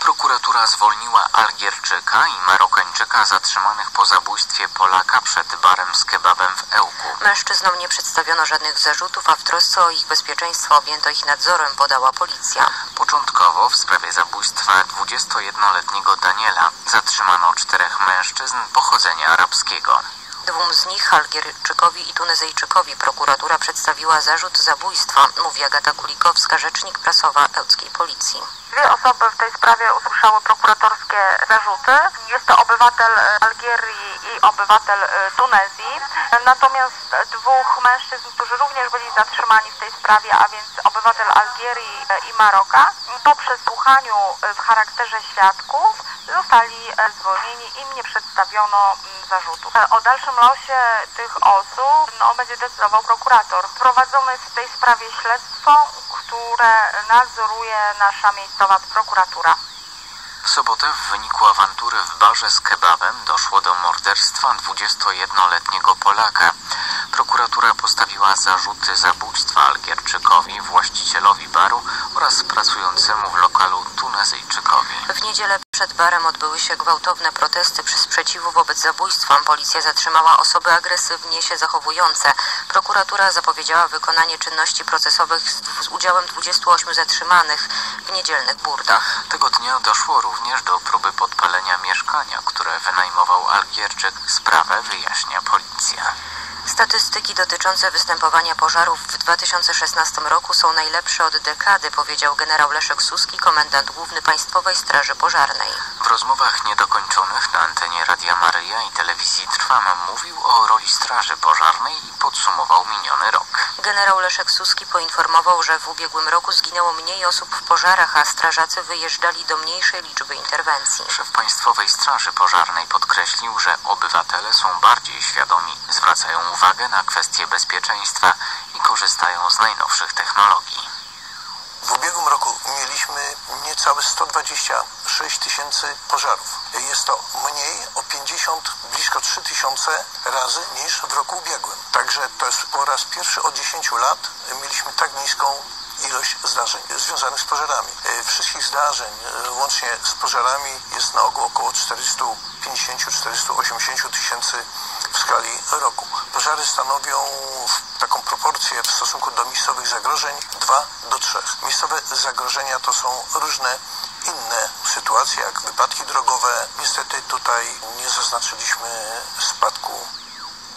Prokuratura zwolniła Algierczyka i Marokańczyka zatrzymanych po zabójstwie Polaka przed barem z kebabem w Ełku. Mężczyznom nie przedstawiono żadnych zarzutów, a w trosce o ich bezpieczeństwo objęto ich nadzorem, podała policja. Początkowo w sprawie zabójstwa 21-letniego Daniela zatrzymano czterech mężczyzn pochodzenia arabskiego. Dwóm z nich, Algierczykowi i Tunezyjczykowi, prokuratura przedstawiła zarzut zabójstwa, mówi Agata Kulikowska, rzecznik prasowa ełckiej policji. Dwie osoby w tej sprawie usłyszały prokuratorskie zarzuty. Jest to obywatel Algierii i obywatel Tunezji. Natomiast dwóch mężczyzn, którzy również byli zatrzymani w tej sprawie, a więc obywatel Algierii i Maroka, po przesłuchaniu w charakterze świadków zostali zwolnieni. Im nie przedstawiono zarzutów. O dalszym losie tych osób no, będzie decydował prokurator. Prowadzone jest w tej sprawie śledztwo, które nadzoruje nasza miejscowa prokuratura. W sobotę w wyniku awantury w barze z kebabem doszło do morderstwa 21-letniego Polaka. Prokuratura postawiła zarzuty zabójstwa Algierczykowi, właścicielowi baru oraz pracującemu w lokalu Tunezyjczykowi. W niedzielę przed barem odbyły się gwałtowne protesty przy sprzeciwu wobec zabójstwa. Policja zatrzymała osoby agresywnie się zachowujące. Prokuratura zapowiedziała wykonanie czynności procesowych z, udziałem 28 zatrzymanych w niedzielnych burdach. Tego dnia doszło również do próby podpalenia mieszkania, które wynajmował Algierczyk. Sprawę wyjaśnia policja. Statystyki dotyczące występowania pożarów w 2016 roku są najlepsze od dekady, powiedział generał Leszek Suski, komendant główny Państwowej Straży Pożarnej. W rozmowach niedokończonych na antenie Radia Maryja i telewizji Trwam mówił o roli Straży Pożarnej i podsumował miniony rok. Generał Leszek Suski poinformował, że w ubiegłym roku zginęło mniej osób w pożarach, a strażacy wyjeżdżali do mniejszej liczby interwencji. Szef Państwowej Straży Pożarnej podkreślił, że obywatele są bardziej świadomi, zwracają uwagę na kwestie bezpieczeństwa i korzystają z najnowszych technologii. W ubiegłym roku mieliśmy niecałe 126 tysięcy pożarów. Jest to mniej o 50, blisko 3 tysiące razy niż w roku ubiegłym. Także to jest po raz pierwszy od 10 lat mieliśmy tak niską ilość zdarzeń związanych z pożarami. Wszystkich zdarzeń łącznie z pożarami jest na ogół około 450-480 tysięcy w skali roku. Pożary stanowią taką proporcję w stosunku do miejscowych zagrożeń 2 do 3. Miejscowe zagrożenia to są różne inne sytuacje, jak wypadki drogowe. Niestety tutaj nie zaznaczyliśmy spadku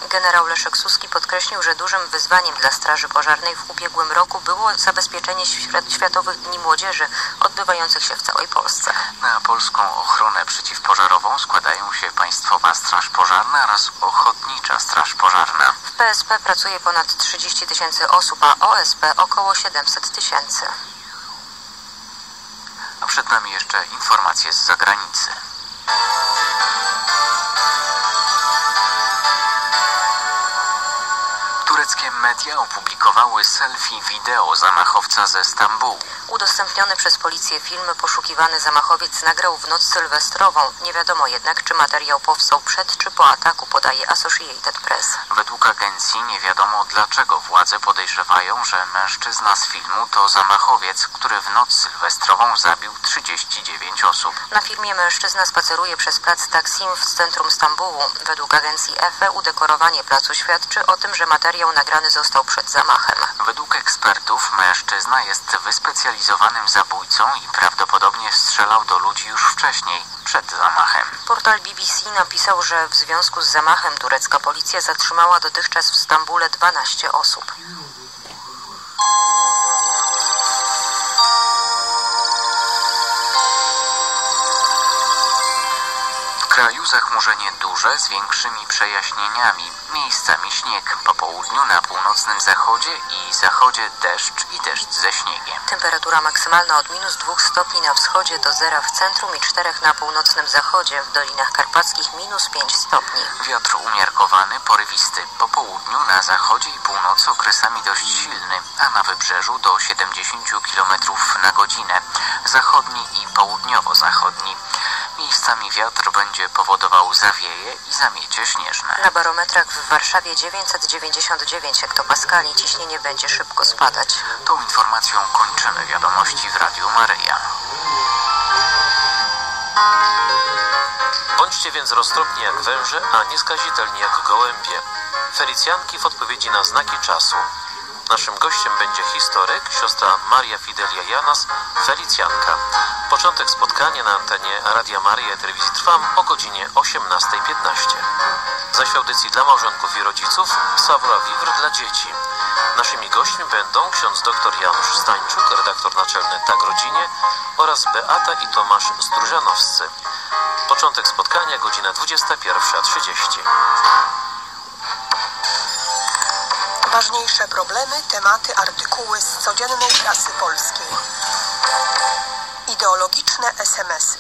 Generał Leszek Suski podkreślił, że dużym wyzwaniem dla Straży Pożarnej w ubiegłym roku było zabezpieczenie Światowych Dni Młodzieży odbywających się w całej Polsce. Na polską ochronę przeciwpożarową składają się Państwowa Straż Pożarna oraz Ochotnicza Straż Pożarna. W PSP pracuje ponad 30 tysięcy osób, a OSP około 700 tysięcy. A przed nami jeszcze informacje z zagranicy. Media opublikowały selfie wideo zamachowca ze Stambułu. Udostępniony przez policję film poszukiwany zamachowiec nagrał w noc sylwestrową. Nie wiadomo jednak, czy materiał powstał przed czy po ataku, podaje Associated Press. Według agencji nie wiadomo dlaczego władze podejrzewają, że mężczyzna z filmu to zamachowiec, który w noc sylwestrową zabił 39 osób. Na filmie mężczyzna spaceruje przez plac Taksim w centrum Stambułu. Według agencji EFE udekorowanie placu świadczy o tym, że materiał nagrany został przed zamachem. Według ekspertów mężczyzna jest zabójcą i prawdopodobnie strzelał do ludzi już wcześniej, przed zamachem. Portal BBC napisał, że w związku z zamachem turecka policja zatrzymała dotychczas w Stambule 12 osób. Zachmurzenie duże z większymi przejaśnieniami, miejscami śnieg. Po południu na północnym zachodzie i zachodzie deszcz i deszcz ze śniegiem. Temperatura maksymalna od minus 2 stopni na wschodzie do zera w centrum i 4 na północnym zachodzie. W Dolinach Karpackich minus 5 stopni. Wiatr umiarkowany, porywisty. Po południu na zachodzie i północy okresami dość silny, a na wybrzeżu do 70 km na godzinę. Zachodni i południowo-zachodni. Miejscami wiatr będzie powodował zawieje i zamiecie śnieżne. Na barometrach w Warszawie 999 hektopaskali ciśnienie będzie szybko spadać. Tą informacją kończymy wiadomości w Radiu Maryja. Bądźcie więc roztropni jak węże, a nieskazitelni jak gołębie. Felicjanki w odpowiedzi na znaki czasu. Naszym gościem będzie historyk, siostra Maria Fidelia Janas, Felicjanka. Początek spotkania na antenie Radia Maria Telewizji Trwam o godzinie 18.15. Zaś w audycji dla małżonków i rodziców Savoir Vivre dla dzieci. Naszymi gośćmi będą ksiądz dr Janusz Stańczuk, redaktor naczelny Tak Rodzinie oraz Beata i Tomasz Strużanowscy. Początek spotkania godzina 21.30. Ważniejsze problemy, tematy, artykuły z codziennej prasy polskiej. Ideologiczne SMSy.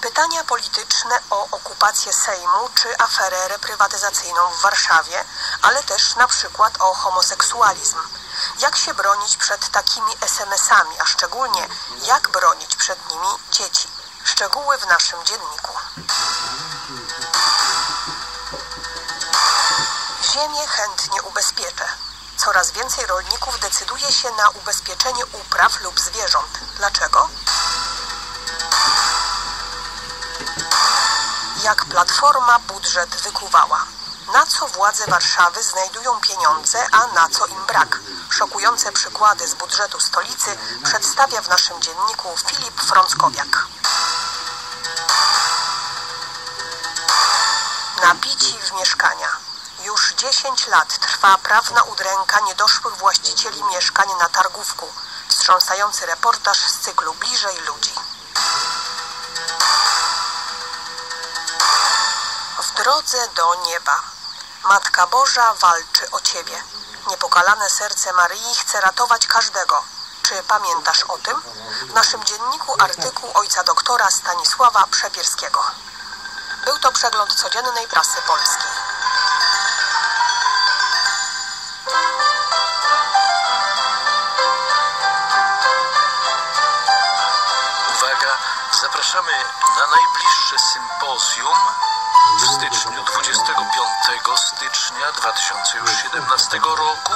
Pytania polityczne o okupację Sejmu czy aferę reprywatyzacyjną w Warszawie, ale też na przykład o homoseksualizm. Jak się bronić przed takimi SMS-ami, a szczególnie jak bronić przed nimi dzieci? Szczegóły w naszym dzienniku. Ziemię chętnie ubezpieczę. Coraz więcej rolników decyduje się na ubezpieczenie upraw lub zwierząt. Dlaczego? Jak Platforma budżet wykuwała. Na co władze Warszawy znajdują pieniądze, a na co im brak? Szokujące przykłady z budżetu stolicy przedstawia w naszym dzienniku Filip Frąckowiak. Nabici w mieszkania. Już 10 lat trwa prawna udręka niedoszłych właścicieli mieszkań na Targówku. Wstrząsający reportaż z cyklu Bliżej ludzi. Drodze do nieba. Matka Boża walczy o Ciebie. Niepokalane serce Maryi chce ratować każdego. Czy pamiętasz o tym? W naszym dzienniku artykuł ojca doktora Stanisława Przepierskiego. Był to przegląd codziennej prasy polskiej. Uwaga, zapraszamy na najbliższe sympozjum w styczniu, 25 stycznia 2017 roku.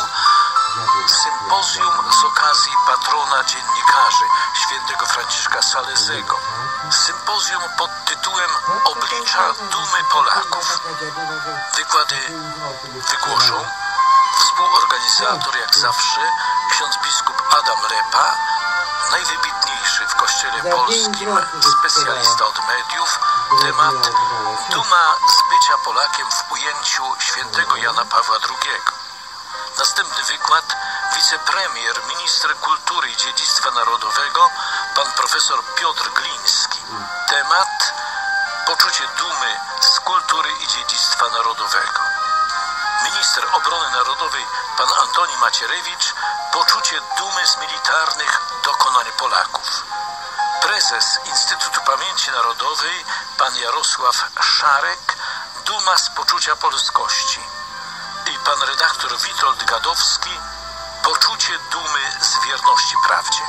Sympozjum z okazji patrona dziennikarzy, świętego Franciszka Salezego. Sympozjum pod tytułem Oblicza dumy Polaków. Wykłady wygłoszą współorganizator jak zawsze ksiądz biskup Adam Lepa, najwybitniejszy Kościele Polskim. specjalista od mediów, temat Duma z bycia Polakiem w ujęciu świętego Jana Pawła II. Następny wykład. Wicepremier, minister kultury i dziedzictwa narodowego, pan profesor Piotr Gliński. Temat? Poczucie dumy z kultury i dziedzictwa narodowego. Minister obrony narodowej pan Antoni Macierewicz. Poczucie dumy z militarnych dokonań Polaków. Prezes Instytutu Pamięci Narodowej pan Jarosław Szarek duma z poczucia polskości i pan redaktor Witold Gadowski poczucie dumy z wierności prawdzie.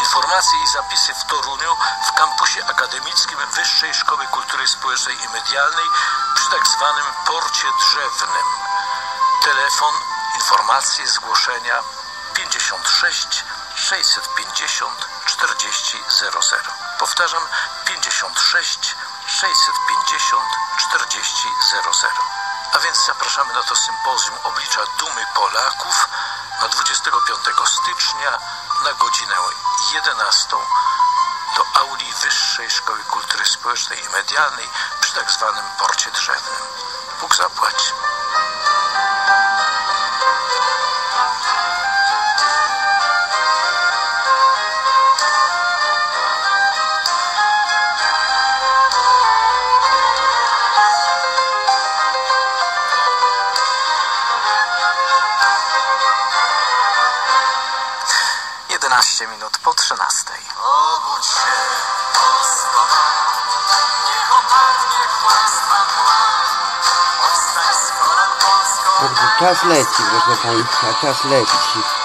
Informacje i zapisy w Toruniu w kampusie akademickim Wyższej Szkoły Kultury Społecznej i Medialnej przy tak zwanym porcie drzewnym. Telefon, informacje, zgłoszenia 56 650 40 00. Powtarzam 56 650 40 00. A więc zapraszamy na to sympozjum Oblicza Dumy Polaków na 25 stycznia na godzinę 11 do auli Wyższej Szkoły Kultury Społecznej i Medialnej przy tak zwanym porcie drzewnym. Bóg zapłać. Po trzynastej. Obudź się, Moskwa, niech opadnie kłamstwa mgła. Powstań z kolan Polską. Dobrze, czas leci, proszę Państwa, czas leci.